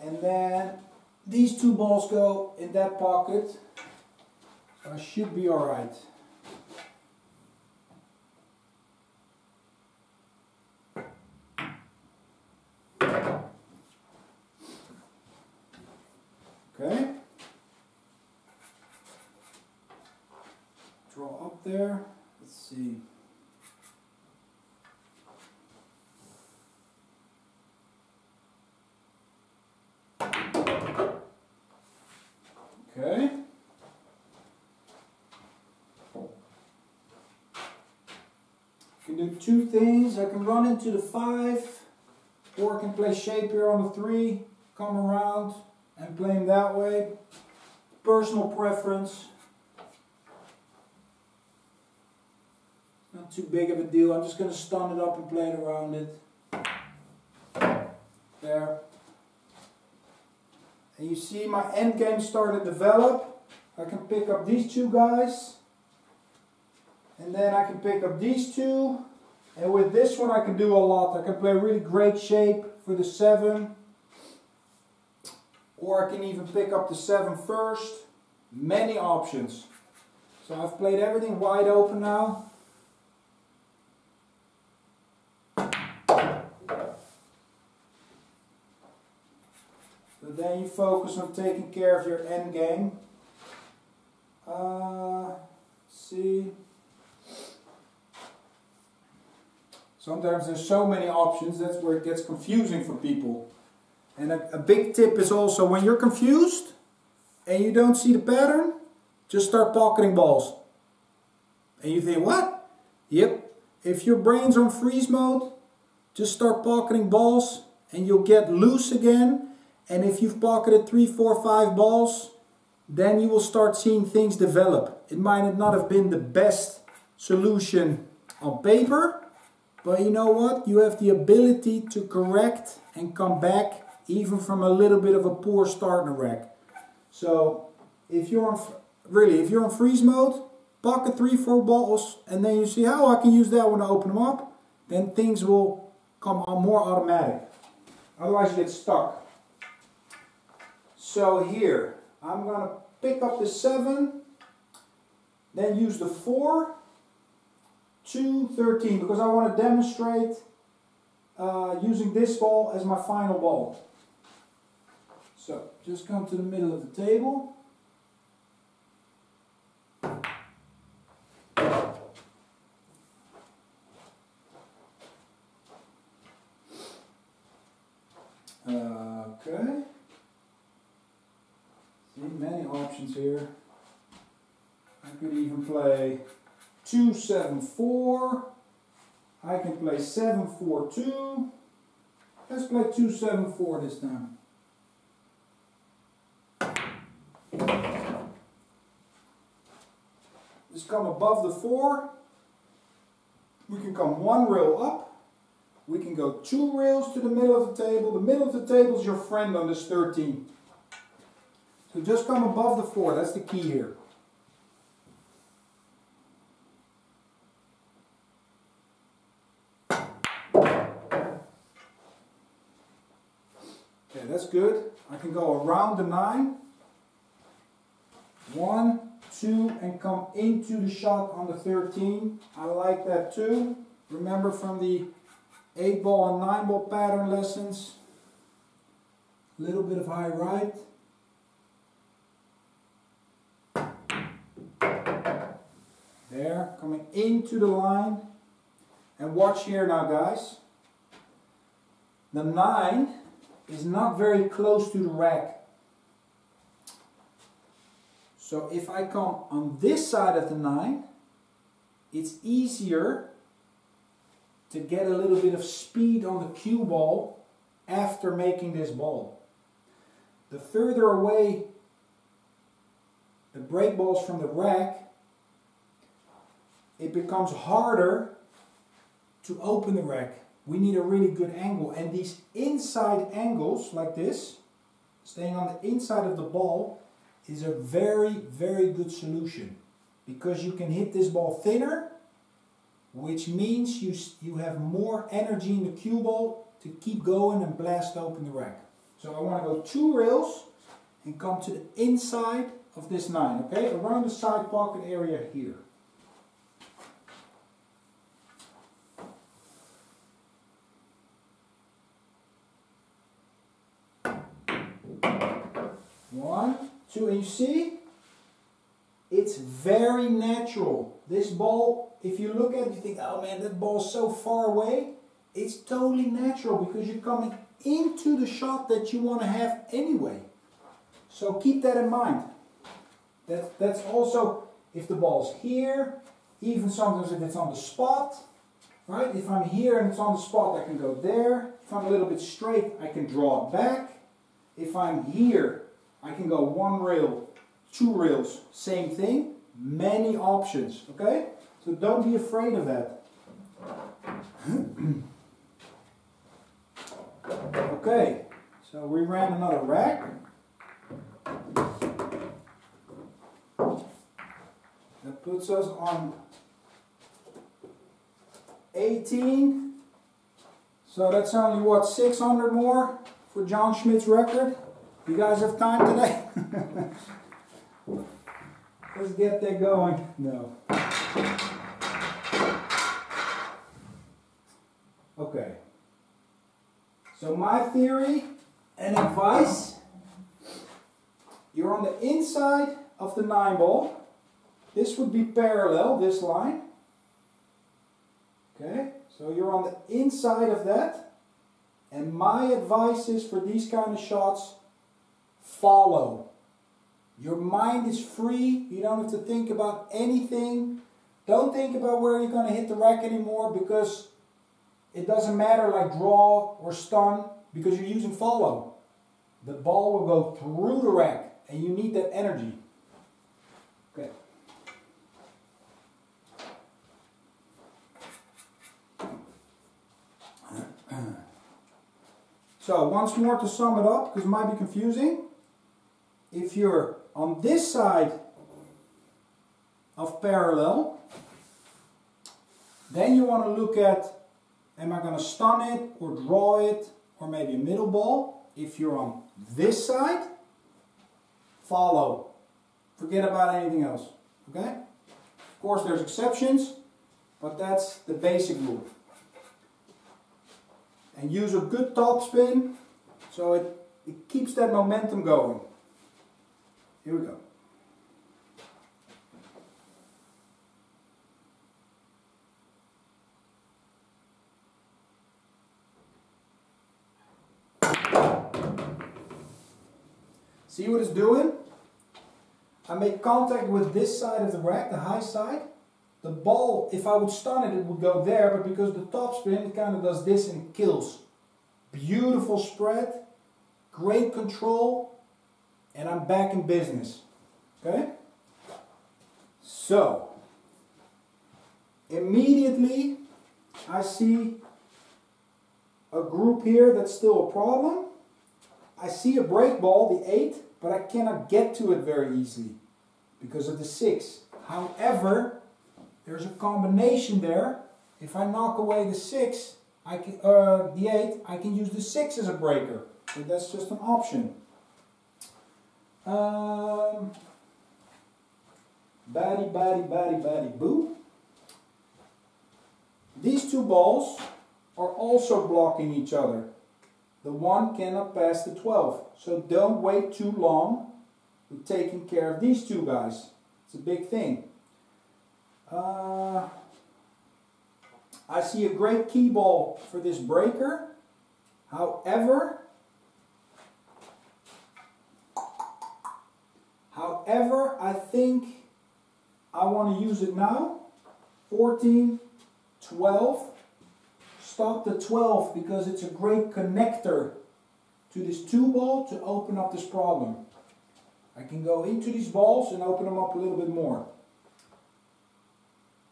And then these two balls go in that pocket. So I should be alright. Okay. Draw up there. Let's see. Okay. I can do two things. I can run into the five, or I can play shape here on the three, come around and play him that way. Personal preference. Not too big of a deal. I'm just going to stun it up and play it around it. There. And you see my end game starting to develop. I can pick up these two guys. And then I can pick up these two. And with this one I can do a lot. I can play a really great shape for the 7. Or I can even pick up the 7 first. Many options. So I've played everything wide open now. But then you focus on taking care of your end game. Uh, see. Sometimes there's so many options, that's where it gets confusing for people. And a, a big tip is also when you're confused and you don't see the pattern, just start pocketing balls. And you think, what? Yep. If your brain's on freeze mode, just start pocketing balls and you'll get loose again and if you've pocketed three, four, five balls, then you will start seeing things develop. It might not have been the best solution on paper, but you know what? You have the ability to correct and come back even from a little bit of a poor start in a rack. So if you're on, really, if you're on freeze mode, pocket three, four bottles, and then you see how I can use that one to open them up, then things will come on more automatic. Otherwise you get stuck. So here, I'm to pick up the 7, then use the 4, 2, 13, because I want to demonstrate uh, using this ball as my final ball. So, just come to the middle of the table. Okay. See, many options here. I could even play 274. I can play 742. Let's play 274 this time. Just come above the 4. We can come one rail up. We can go two rails to the middle of the table. The middle of the table is your friend on this 13. So just come above the 4. That's the key here. Okay, that's good. I can go around the 9. One, two, and come into the shot on the 13. I like that too. Remember from the 8 ball and 9 ball pattern lessons. A little bit of high right. There, coming into the line. And watch here now guys. The 9 is not very close to the rack. So if I come on this side of the 9, it's easier to get a little bit of speed on the cue ball after making this ball. The further away the break balls from the rack, it becomes harder to open the rack. We need a really good angle and these inside angles like this, staying on the inside of the ball, is a very, very good solution because you can hit this ball thinner which means you, you have more energy in the cue ball to keep going and blast open the rack. So I want to go two rails and come to the inside of this 9, okay? Around the side pocket area here. And you see, it's very natural. This ball, if you look at it, you think, oh man, that ball's so far away. It's totally natural because you're coming into the shot that you want to have anyway. So keep that in mind. That, that's also, if the ball's here, even sometimes if it's on the spot, right? If I'm here and it's on the spot, I can go there. If I'm a little bit straight, I can draw it back. If I'm here, I can go one rail two rails, same thing, many options, okay? So don't be afraid of that. [clears throat] okay, so we ran another rack. That puts us on 18. So that's only what, 600 more for John Schmitt's record? You guys have time today? [laughs] Let's get that going. No. Okay. So my theory and advice, you're on the inside of the 9 ball. This would be parallel, this line. Okay, so you're on the inside of that. And my advice is for these kind of shots, follow. Your mind is free. You don't have to think about anything. Don't think about where you're going to hit the rack anymore because it doesn't matter like draw or stun because you're using follow. The ball will go through the rack and you need that energy. Okay. [clears throat] So once more to sum it up because it might be confusing. If you're on this side of parallel, then you want to look at, am I going to stun it or draw it or maybe a middle ball? If you're on this side, follow. Forget about anything else, okay? Of course there's exceptions, but that's the basic rule. And use a good top spin so it, it keeps that momentum going. Here we go. See what it's doing? I make contact with this side of the rack, the high side. The ball, if I would stun it, it would go there, but because the top spin, it kind of does this and kills. Beautiful spread, great control, and I'm back in business. Okay? So, immediately I see a group here that's still a problem. I see a break ball, the 8, but I cannot get to it very easily because of the 6. However, there's a combination there. If I knock away the 6, I can, uh, the 8, I can use the 6 as a breaker. So that's just an option. Um, batty, batty, batty, batty, boo. These two balls are also blocking each other. The 1 cannot pass the 12. So don't wait too long with taking care of these two guys. It's a big thing. Uh, I see a great key ball for this breaker. However, however, I think I want to use it now. 14, 12. Stop the 12 because it's a great connector to this 2 ball to open up this problem. I can go into these balls and open them up a little bit more.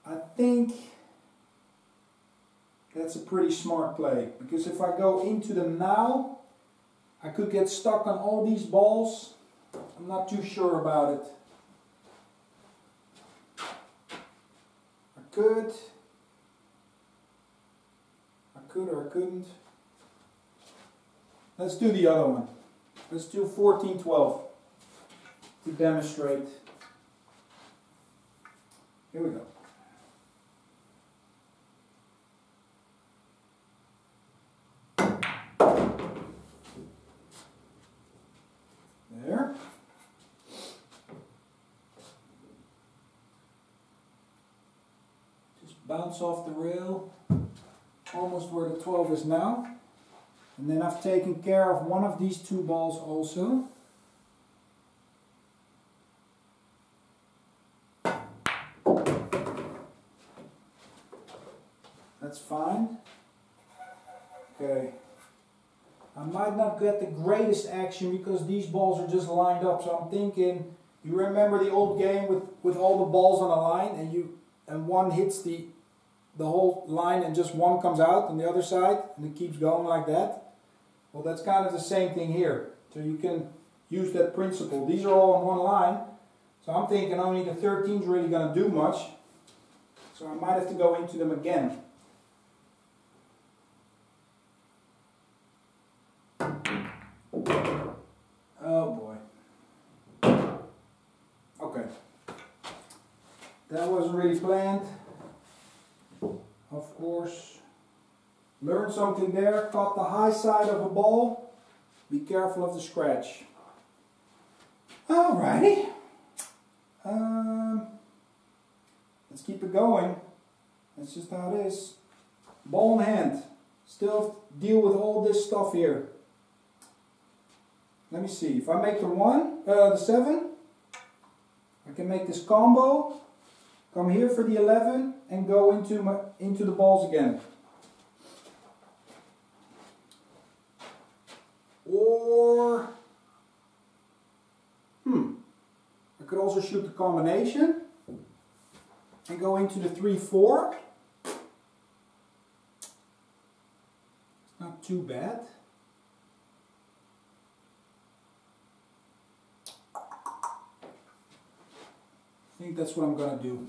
I think that's a pretty smart play because if I go into them now, I could get stuck on all these balls. I'm not too sure about it. I could. I could or I couldn't. Let's do the other one. Let's do 1412 to demonstrate. Here we go. There. Just bounce off the rail, almost where the 12 is now. And then I've taken care of one of these two balls also. That's fine. Okay. I might not get the greatest action because these balls are just lined up. So I'm thinking, you remember the old game with, with all the balls on a line and you and one hits the the whole line and just one comes out on the other side and it keeps going like that? Well, that's kind of the same thing here. So you can use that principle. These are all on one line. So I'm thinking only the 13 is really going to do much. So I might have to go into them again. Oh boy. Okay. That wasn't really planned. Of course. Learn something there. Caught the high side of a ball. Be careful of the scratch. Alrighty. Um, let's keep it going. That's just how it is. Ball in hand. Still deal with all this stuff here. Let me see. If I make the one, uh, the seven, I can make this combo. Come here for the 11 and go into my into the balls again. Or, hmm, I could also shoot the combination and go into the 3-4. It's not too bad. Think that's what I'm gonna do.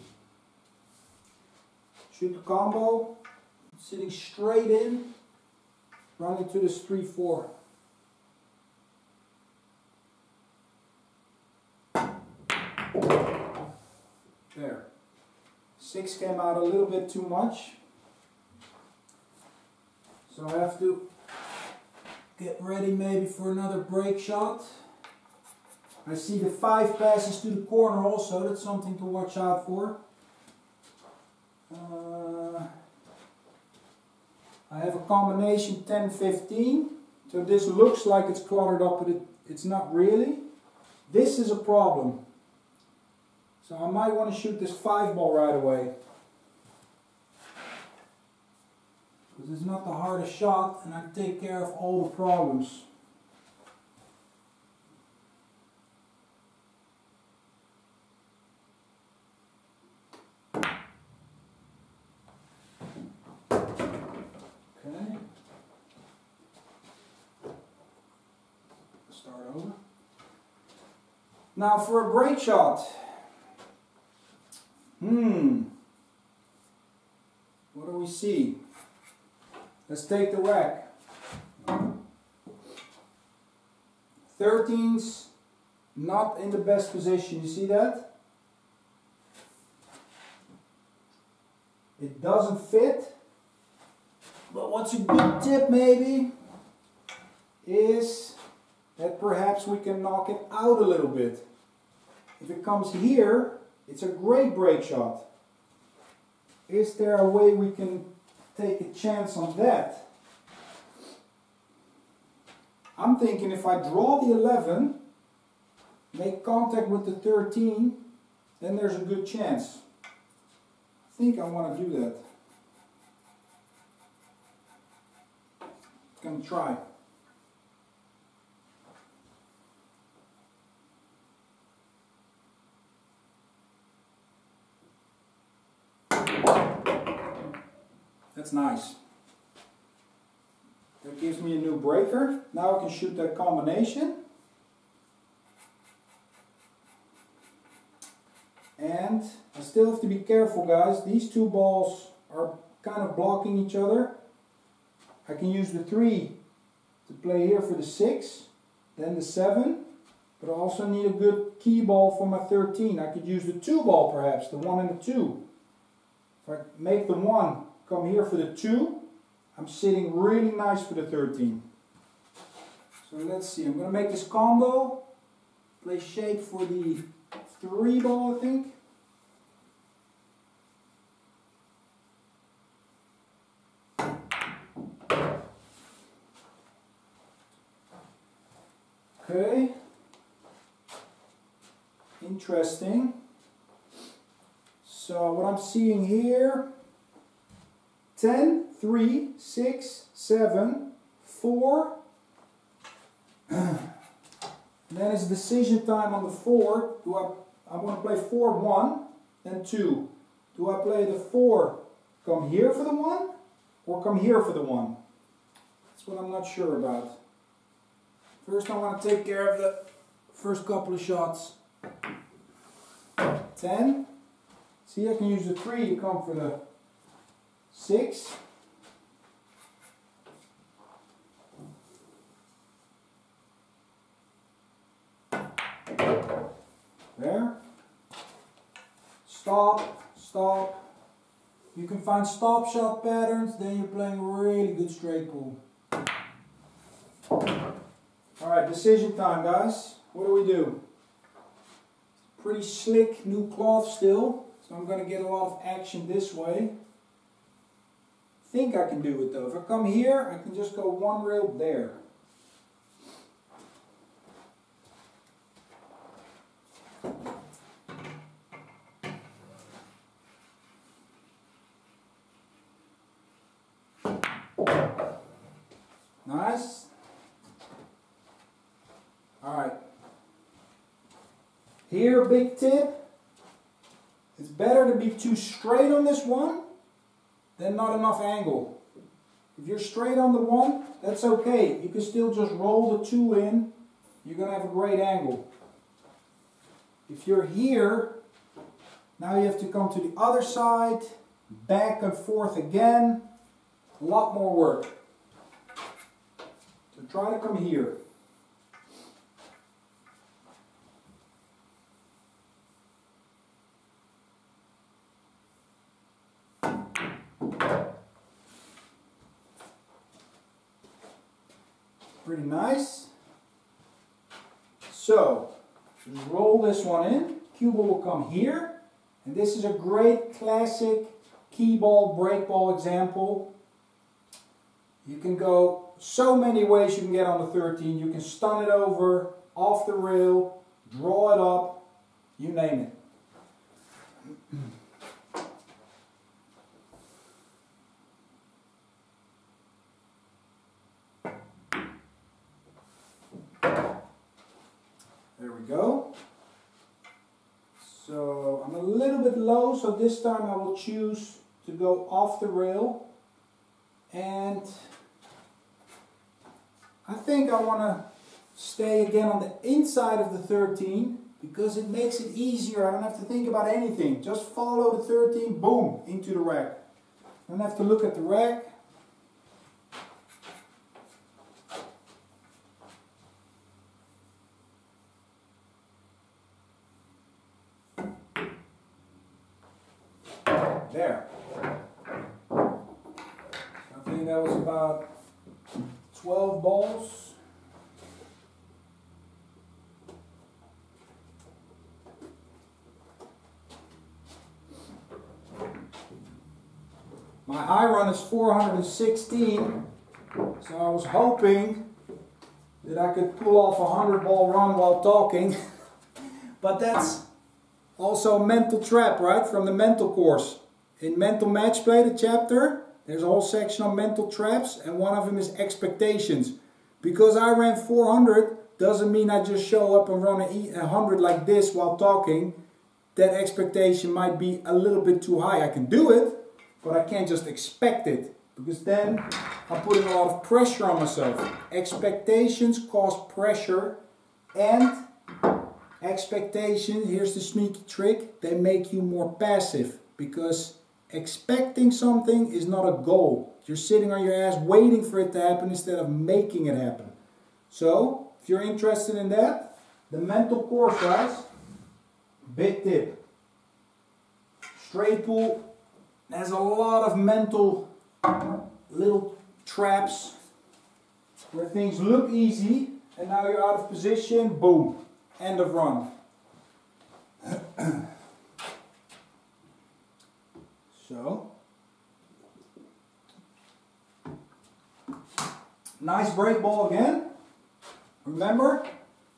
Shoot the combo, sitting straight in, run to this 3-4. There. Six came out a little bit too much. So I have to get ready maybe for another break shot. I see the five passes to the corner also, that's something to watch out for. Uh, I have a combination 10-15, so this looks like it's cluttered up, but it, it's not really. This is a problem. So I might want to shoot this five ball right away. Because it's not the hardest shot and I take care of all the problems. Okay. Start over. Now for a break shot. Hmm. What do we see? Let's take the rack. 13's not in the best position. You see that? It doesn't fit. But what's a good tip maybe is that perhaps we can knock it out a little bit. If it comes here, it's a great break shot. Is there a way we can take a chance on that? I'm thinking if I draw the 11, make contact with the 13, then there's a good chance. I think I want to do that. Gonna try. That's nice. That gives me a new breaker. Now I can shoot that combination. And I still have to be careful guys. These two balls are kind of blocking each other. I can use the 3 to play here for the 6, then the 7, but I also need a good key ball for my 13. I could use the 2 ball perhaps, the 1 and the 2. If I make the 1 come here for the 2, I'm sitting really nice for the 13. So let's see, I'm going to make this combo, play shape for the 3 ball I think. Okay. Interesting. So what I'm seeing here, 10, 3, 6, 7, 4. then it's decision time on the 4. Do I, I want to play 4, 1, then 2. Do I play the 4, come here for the 1, or come here for the 1? That's what I'm not sure about. First I want to take care of the first couple of shots. 10. See, I can use the 3 to come for the 6. There. Stop, stop. You can find stop shot patterns, then you're playing really good straight pool. Alright, decision time guys. What do we do? Pretty slick new cloth still, so I'm going to get a lot of action this way. Think I can do it though. If I come here, I can just go one rail there. Nice. Alright. Here, big tip. It's better to be too straight on this one than not enough angle. If you're straight on the one, that's okay. You can still just roll the two in. You're going to have a great angle. If you're here, Now you have to come to the other side, back and forth again. A lot more work. So try to come here. Pretty nice. So, roll this one in. Cue ball will come here. And this is a great classic key ball, break ball example. You can go so many ways you can get on the 13. You can stun it over, off the rail, draw it up, you name it. There we go. So I'm a little bit low, so this time I will choose to go off the rail. And I think I want to stay again on the inside of the 13 because it makes it easier. I don't have to think about anything. Just follow the 13, boom, into the rack. I don't have to look at the rack. There. I think that was about 12 balls. My high 416, so I was hoping that I could pull off a 100 ball run while talking, [laughs] but that's also a mental trap, right? From the mental course. In Mental Match Play, the chapter, there's a whole section on mental traps, and one of them is expectations. Because I ran 400 doesn't mean I just show up and run a 100 like this while talking. That expectation might be a little bit too high. I can do it, but I can't just expect it. Because then I'm putting a lot of pressure on myself. Expectations cause pressure and expectation, here's the sneaky trick, they make you more passive. Because expecting something is not a goal. You're sitting on your ass waiting for it to happen instead of making it happen. So, if you're interested in that, the mental course, guys, big tip. Straight pool has a lot of mental little traps where things look easy and now you're out of position, boom, end of run. [clears throat] So, nice break ball again. Remember,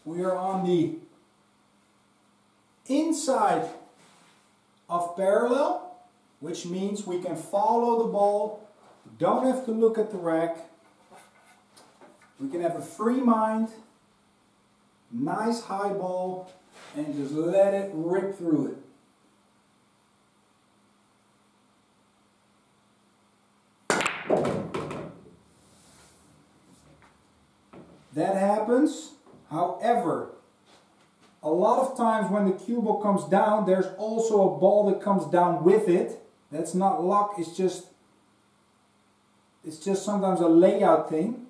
we are on the inside of parallel, which means we can follow the ball, don't have to look at the rack. We can have a free mind, nice high ball, and just let it rip through it. That happens. However, a lot of times when the cue ball comes down, there's also a ball that comes down with it. That's not luck, it's just it's just sometimes a layout thing.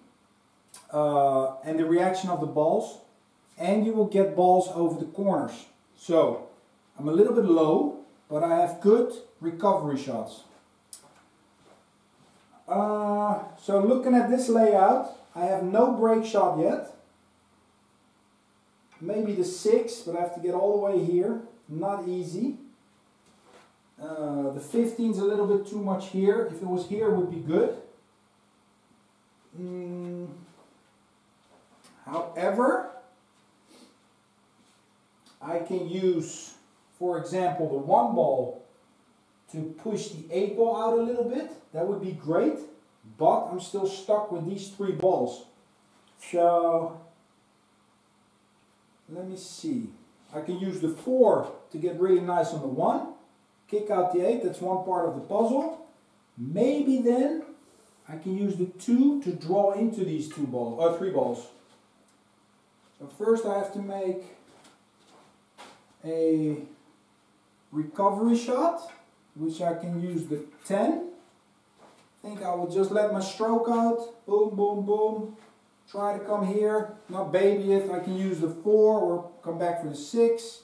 Uh, and the reaction of the balls. And you will get balls over the corners. So, I'm a little bit low, but I have good recovery shots. Uh, so looking at this layout, I have no break shot yet. Maybe the 6, but I have to get all the way here. Not easy. Uh, the 15 is a little bit too much here. If it was here, it would be good. Mm. However, I can use, for example, the one ball to push the eight ball out a little bit. That would be great but I'm still stuck with these three balls. So, let me see. I can use the 4 to get really nice on the 1. Kick out the 8, that's one part of the puzzle. Maybe then I can use the 2 to draw into these two balls, or uh, three balls. So first I have to make a recovery shot, which I can use the 10. I think I will just let my stroke out, boom, boom, boom. Try to come here, not baby it, I can use the 4 or come back for the 6.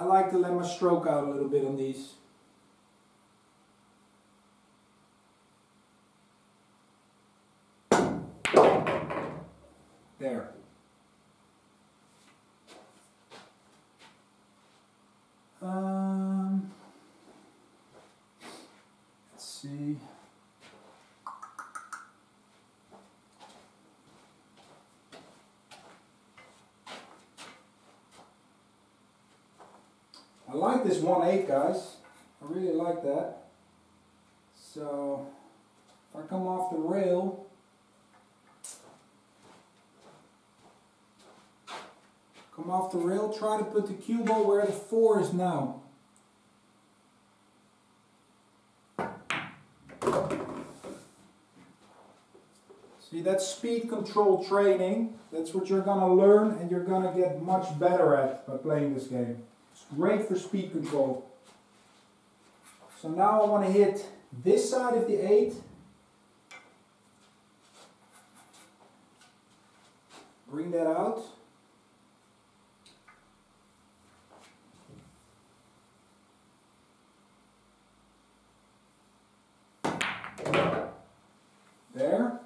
I like to let my stroke out a little bit on these. There. Um, let's see. This 1-8 guys. I really like that. So if I come off the rail, come off the rail, try to put the cue ball where the 4 is now. See, that's speed control training. That's what you're going to learn and you're going to get much better at by playing this game. It's great for speed control. So now I want to hit this side of the 8. Bring that out. There.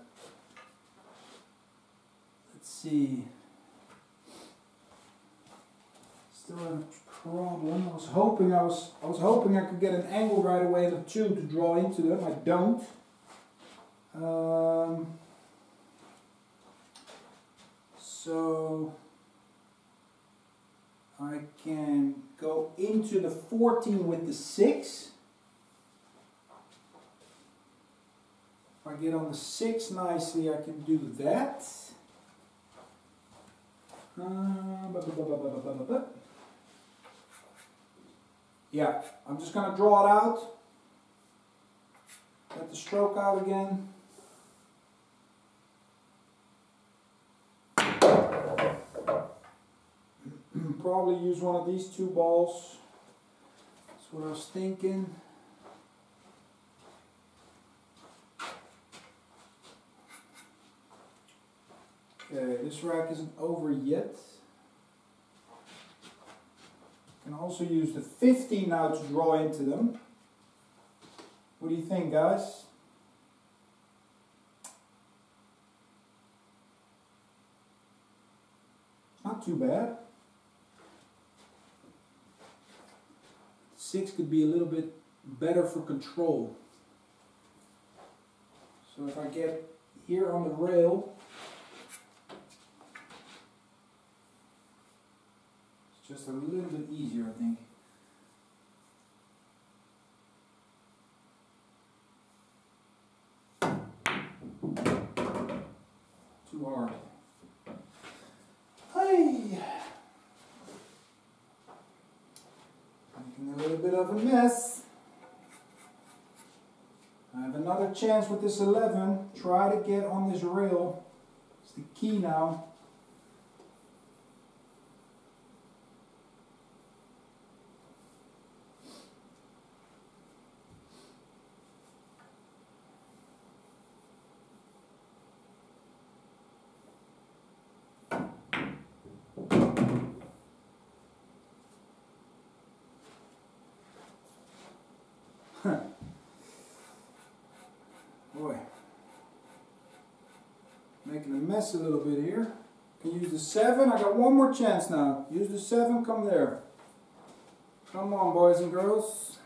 Let's see. Still have a problem. I was hoping I was I was hoping I could get an angle right away in the two to draw into them. I don't. Um, so I can go into the 14 with the 6. If I get on the 6 nicely, I can do that. Uh, yeah, I'm just going to draw it out. Let the stroke out again. [clears throat] Probably use one of these two balls. That's what I was thinking. Okay, this rack isn't over yet. Can also use the 15 now to draw into them. What do you think, guys? Not too bad. Six could be a little bit better for control. So if I get here on the rail, just a little bit easier, I think. Too hard. Hey! Making a little bit of a mess. I have another chance with this 11. Try to get on this rail. It's the key now. Boy. Making a mess a little bit here. Can use the 7. I got one more chance now. Use the 7, come there. Come on, boys and girls.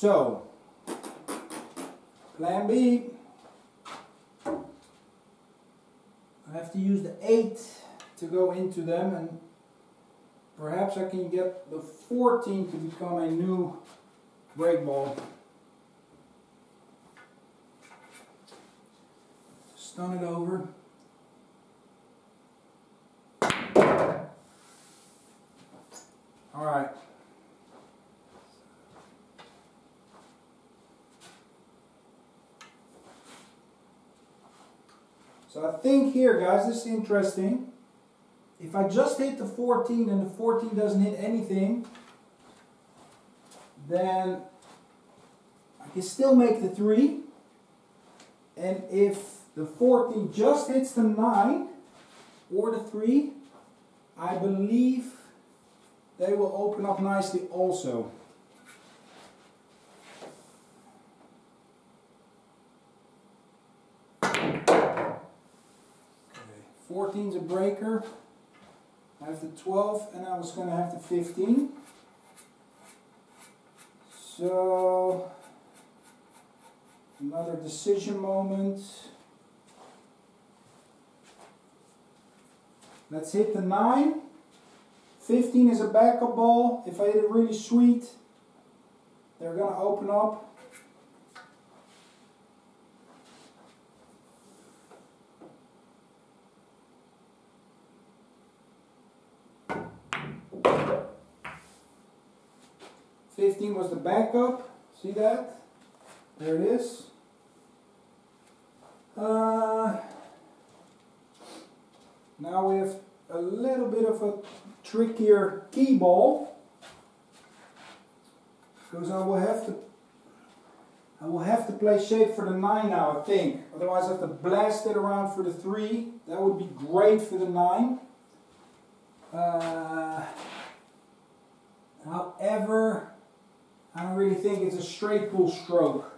So, plan B, I have to use the 8 to go into them and perhaps I can get the 14 to become a new break ball. Stun it over. All right. So I think here, guys, this is interesting. If I just hit the 14 and the 14 doesn't hit anything, then I can still make the 3. And if the 14 just hits the 9 or the 3, I believe they will open up nicely also. Okay, 14 is a breaker. I have the 12 and I was going to have the 15. So, another decision moment. Let's hit the 9. 15 is a backup ball. If I hit it really sweet, they're going to open up. Fifteen was the backup. See that? There it is. Uh, now we have a little bit of a trickier key ball because I will have to I will have to play shape for the 9 now I think otherwise I have to blast it around for the 3 that would be great for the 9 uh, however I don't really think it's a straight pool stroke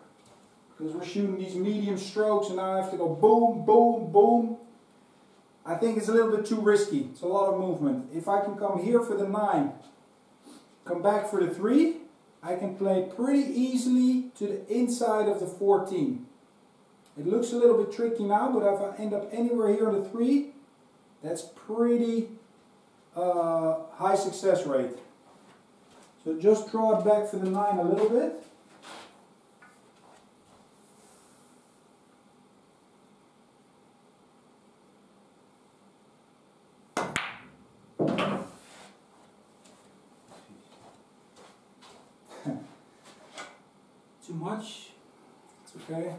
because we're shooting these medium strokes and now I have to go boom boom boom I think it's a little bit too risky. It's a lot of movement. If I can come here for the 9, come back for the 3, I can play pretty easily to the inside of the 14. It looks a little bit tricky now, but if I end up anywhere here on the 3, that's pretty uh, high success rate. So just draw it back for the 9 a little bit. [laughs] too much. It's okay.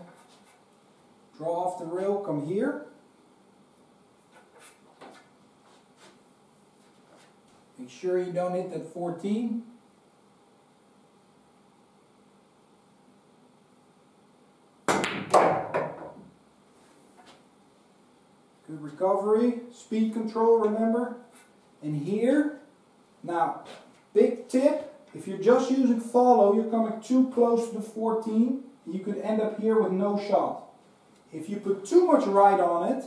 Draw off the rail, come here. Make sure you don't hit that 14. Good recovery, speed control, remember? And here, now, big tip, if you're just using follow, you're coming too close to the 14, you could end up here with no shot. If you put too much right on it,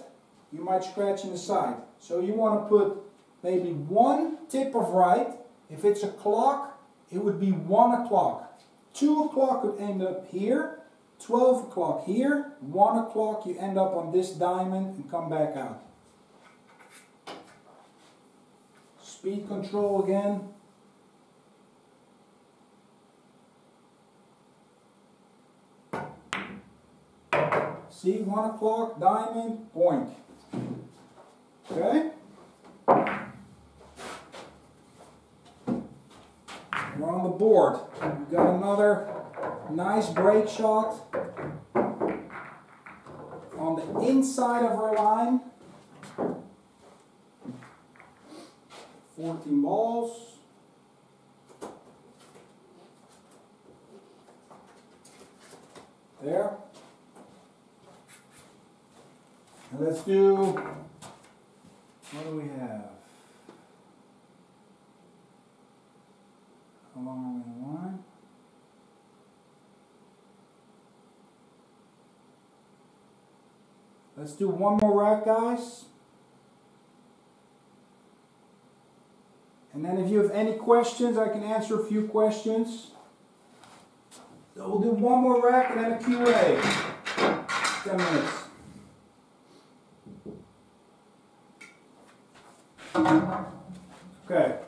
you might scratch in the side. So you want to put maybe one tip of right. If it's a clock, it would be 1 o'clock. 2 o'clock would end up here. 12 o'clock here. 1 o'clock you end up on this diamond and come back out. Speed control again. See, 1 o'clock, diamond, point. Okay? We're on the board. We've got another nice break shot on the inside of our line. 14 balls. There. And let's do, what do we have? How long are we in line? Let's do one more rack, guys. And then if you have any questions, I can answer a few questions. So we'll do one more rack and then a QA. 10 minutes. Okay.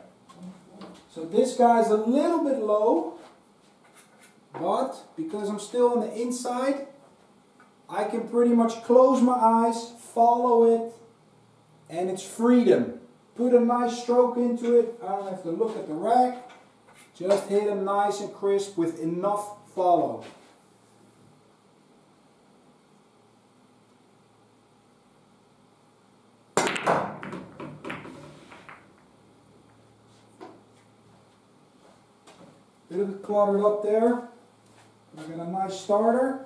So this guy's a little bit low, but because I'm still on the inside, I can pretty much close my eyes, follow it, and it's freedom. Put a nice stroke into it. I don't have to look at the rack. Just hit them nice and crisp with enough follow. Bit of it cluttered up there. We got a nice starter.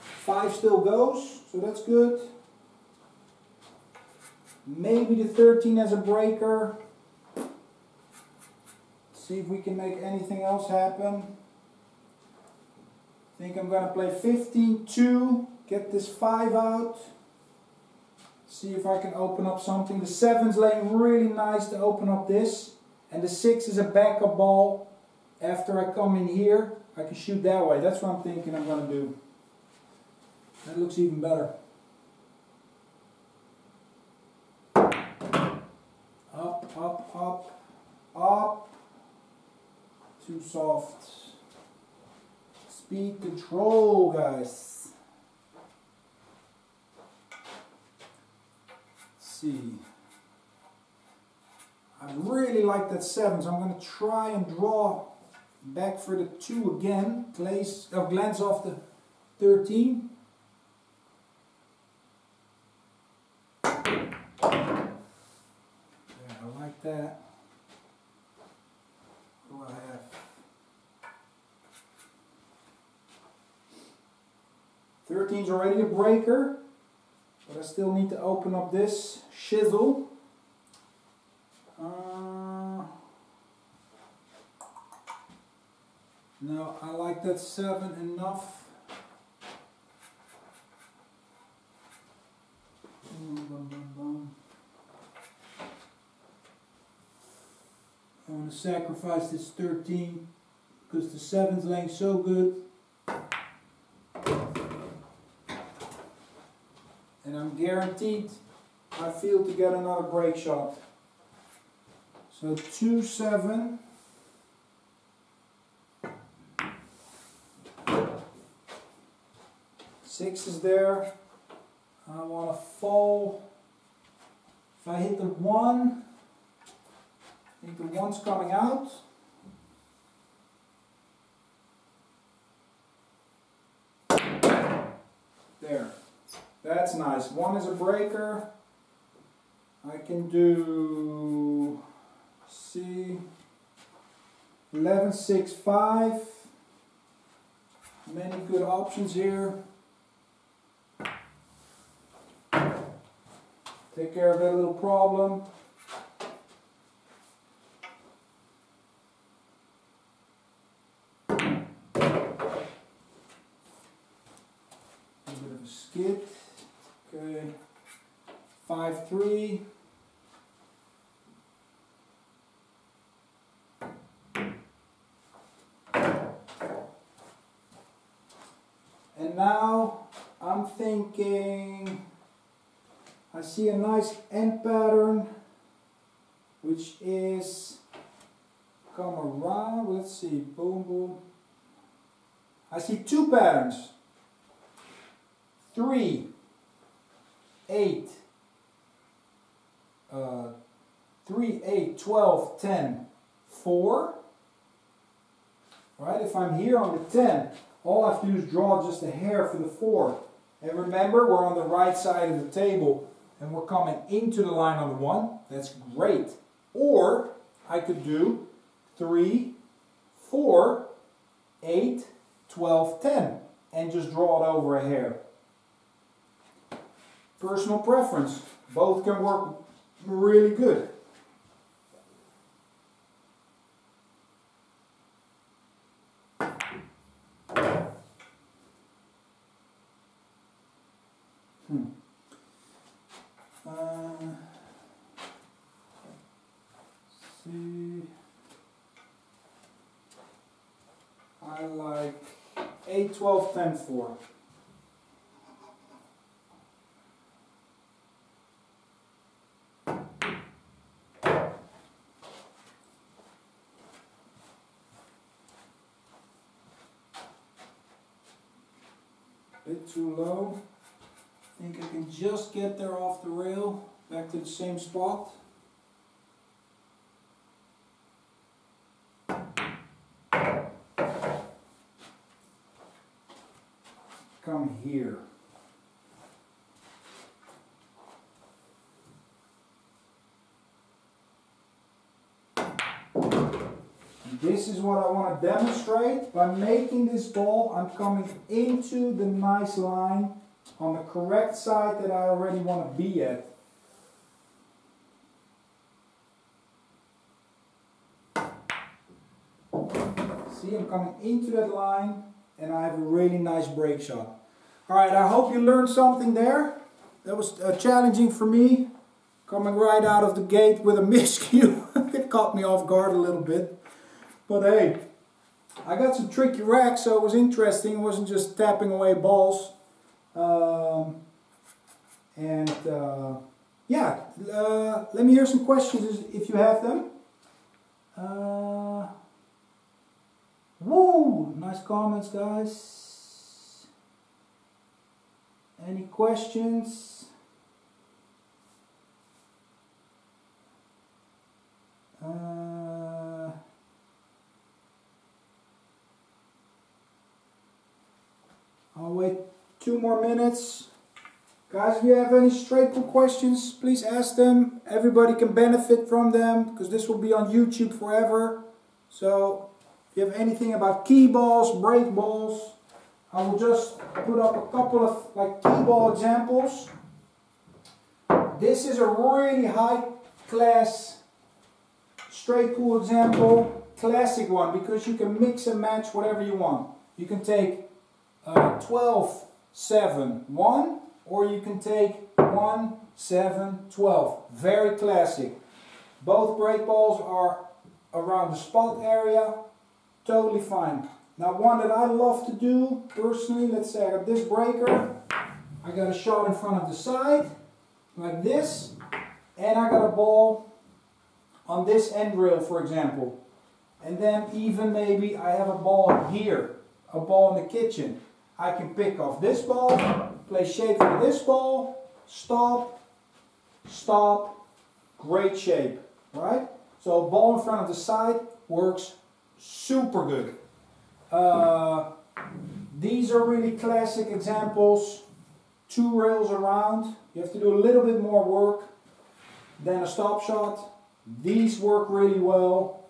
Five still goes, so that's good. Maybe the 13 as a breaker. See if we can make anything else happen. I think I'm gonna play 15-2, get this 5 out. See if I can open up something. The 7's laying really nice to open up this. And the 6 is a backup ball. After I come in here, I can shoot that way. That's what I'm thinking I'm gonna do. That looks even better. Up, up, up. Too soft. Speed control, guys. Let's see. I really like that 7, so I'm going to try and draw back for the 2 again. Glaze, uh, glance off the 13. like that. I have? Already a breaker, but I still need to open up this shizzle. Uh, no, I like that seven enough. Going to sacrifice this 13 because the 7's laying so good. And I'm guaranteed I feel to get another break shot. So 2 7. Six is there. I want to fall. If I hit the one, the one's coming out. There. That's nice. One is a breaker. I can do C 11, 6, 5. Many good options here. Take care of that little problem. skip. Okay. Five three. Now I'm thinking I see a nice end pattern which is come around let's see boom boom I see two patterns 3, 8, uh, 3, 8, 12, 10, 4. Right, if I'm here on the 10, all I have to do is draw just a hair for the 4. And remember, we're on the right side of the table and we're coming into the line on the 1. That's great. Or I could do 3, 4, 8, 12, 10 and just draw it over a hair personal preference. Both can work really good. Hmm. Uh, see. I like 8, 12, 10, 4. bit too low. I think I can just get there off the rail, back to the same spot. Come here. This is what I want to demonstrate. By making this ball, I'm coming into the nice line on the correct side that I already want to be at. See, I'm coming into that line and I have a really nice break shot. Alright, I hope you learned something there. That was uh, challenging for me. Coming right out of the gate with a [laughs] miscue. it caught me off guard a little bit. But hey, I got some tricky racks, so it was interesting. It wasn't just tapping away balls. Um, and uh, yeah, uh, let me hear some questions if you have them. Uh, woo! Nice comments, guys. Any questions? Uh, I'll wait two more minutes. Guys, if you have any straight questions, please ask them. Everybody can benefit from them because this will be on YouTube forever. So, if you have anything about key balls, break balls, I will just put up a couple of like key ball examples. This is a really high class straight pool example, classic one because you can mix and match whatever you want. You can take uh, 12, 7, 1 or you can take 1, 7, 12. Very classic. Both break balls are around the spot area. Totally fine. Now one that I love to do personally, let's say I got this breaker. I got a shot in front of the side, like this. And I got a ball on this end rail, for example. And then even maybe I have a ball here, a ball in the kitchen. I can pick off this ball, play shape for this ball, stop, stop, great shape, right? So a ball in front of the side works super good. Uh, these are really classic examples. Two rails around. You have to do a little bit more work than a stop shot. These work really well.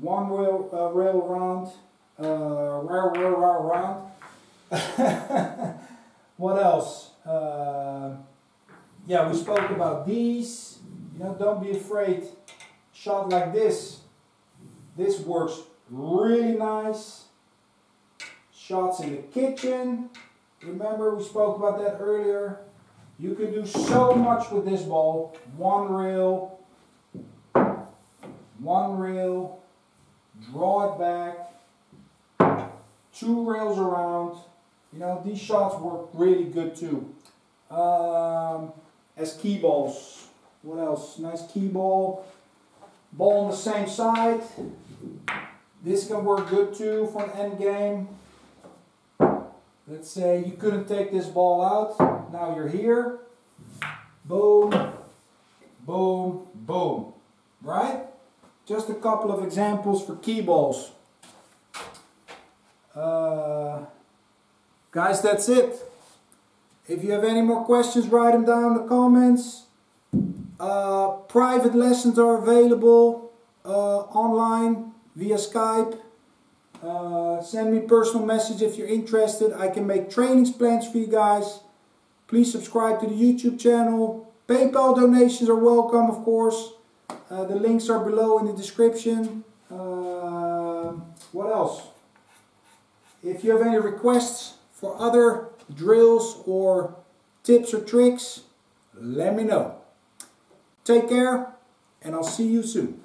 One rail, uh, rail around, uh, rail, rail, rail around. [laughs] what else? Uh, yeah, we spoke about these. You know, don't be afraid. Shot like this. This works really nice. Shots in the kitchen. Remember, we spoke about that earlier. You can do so much with this ball. One rail, one rail, draw it back, two rails around, you know, these shots work really good too. Um, as key balls. What else? Nice key ball. Ball on the same side. This can work good too for an end game. Let's say you couldn't take this ball out. Now you're here. Boom, boom, boom. Right? Just a couple of examples for key balls. Uh, Guys, that's it. If you have any more questions, write them down in the comments. Uh, private lessons are available uh, online via Skype. Uh, send me personal message if you're interested. I can make trainings plans for you guys. Please subscribe to the YouTube channel. PayPal donations are welcome, of course. Uh, the links are below in the description. Uh, what else? If you have any requests, for other drills or tips or tricks, let me know. Take care, and I'll see you soon.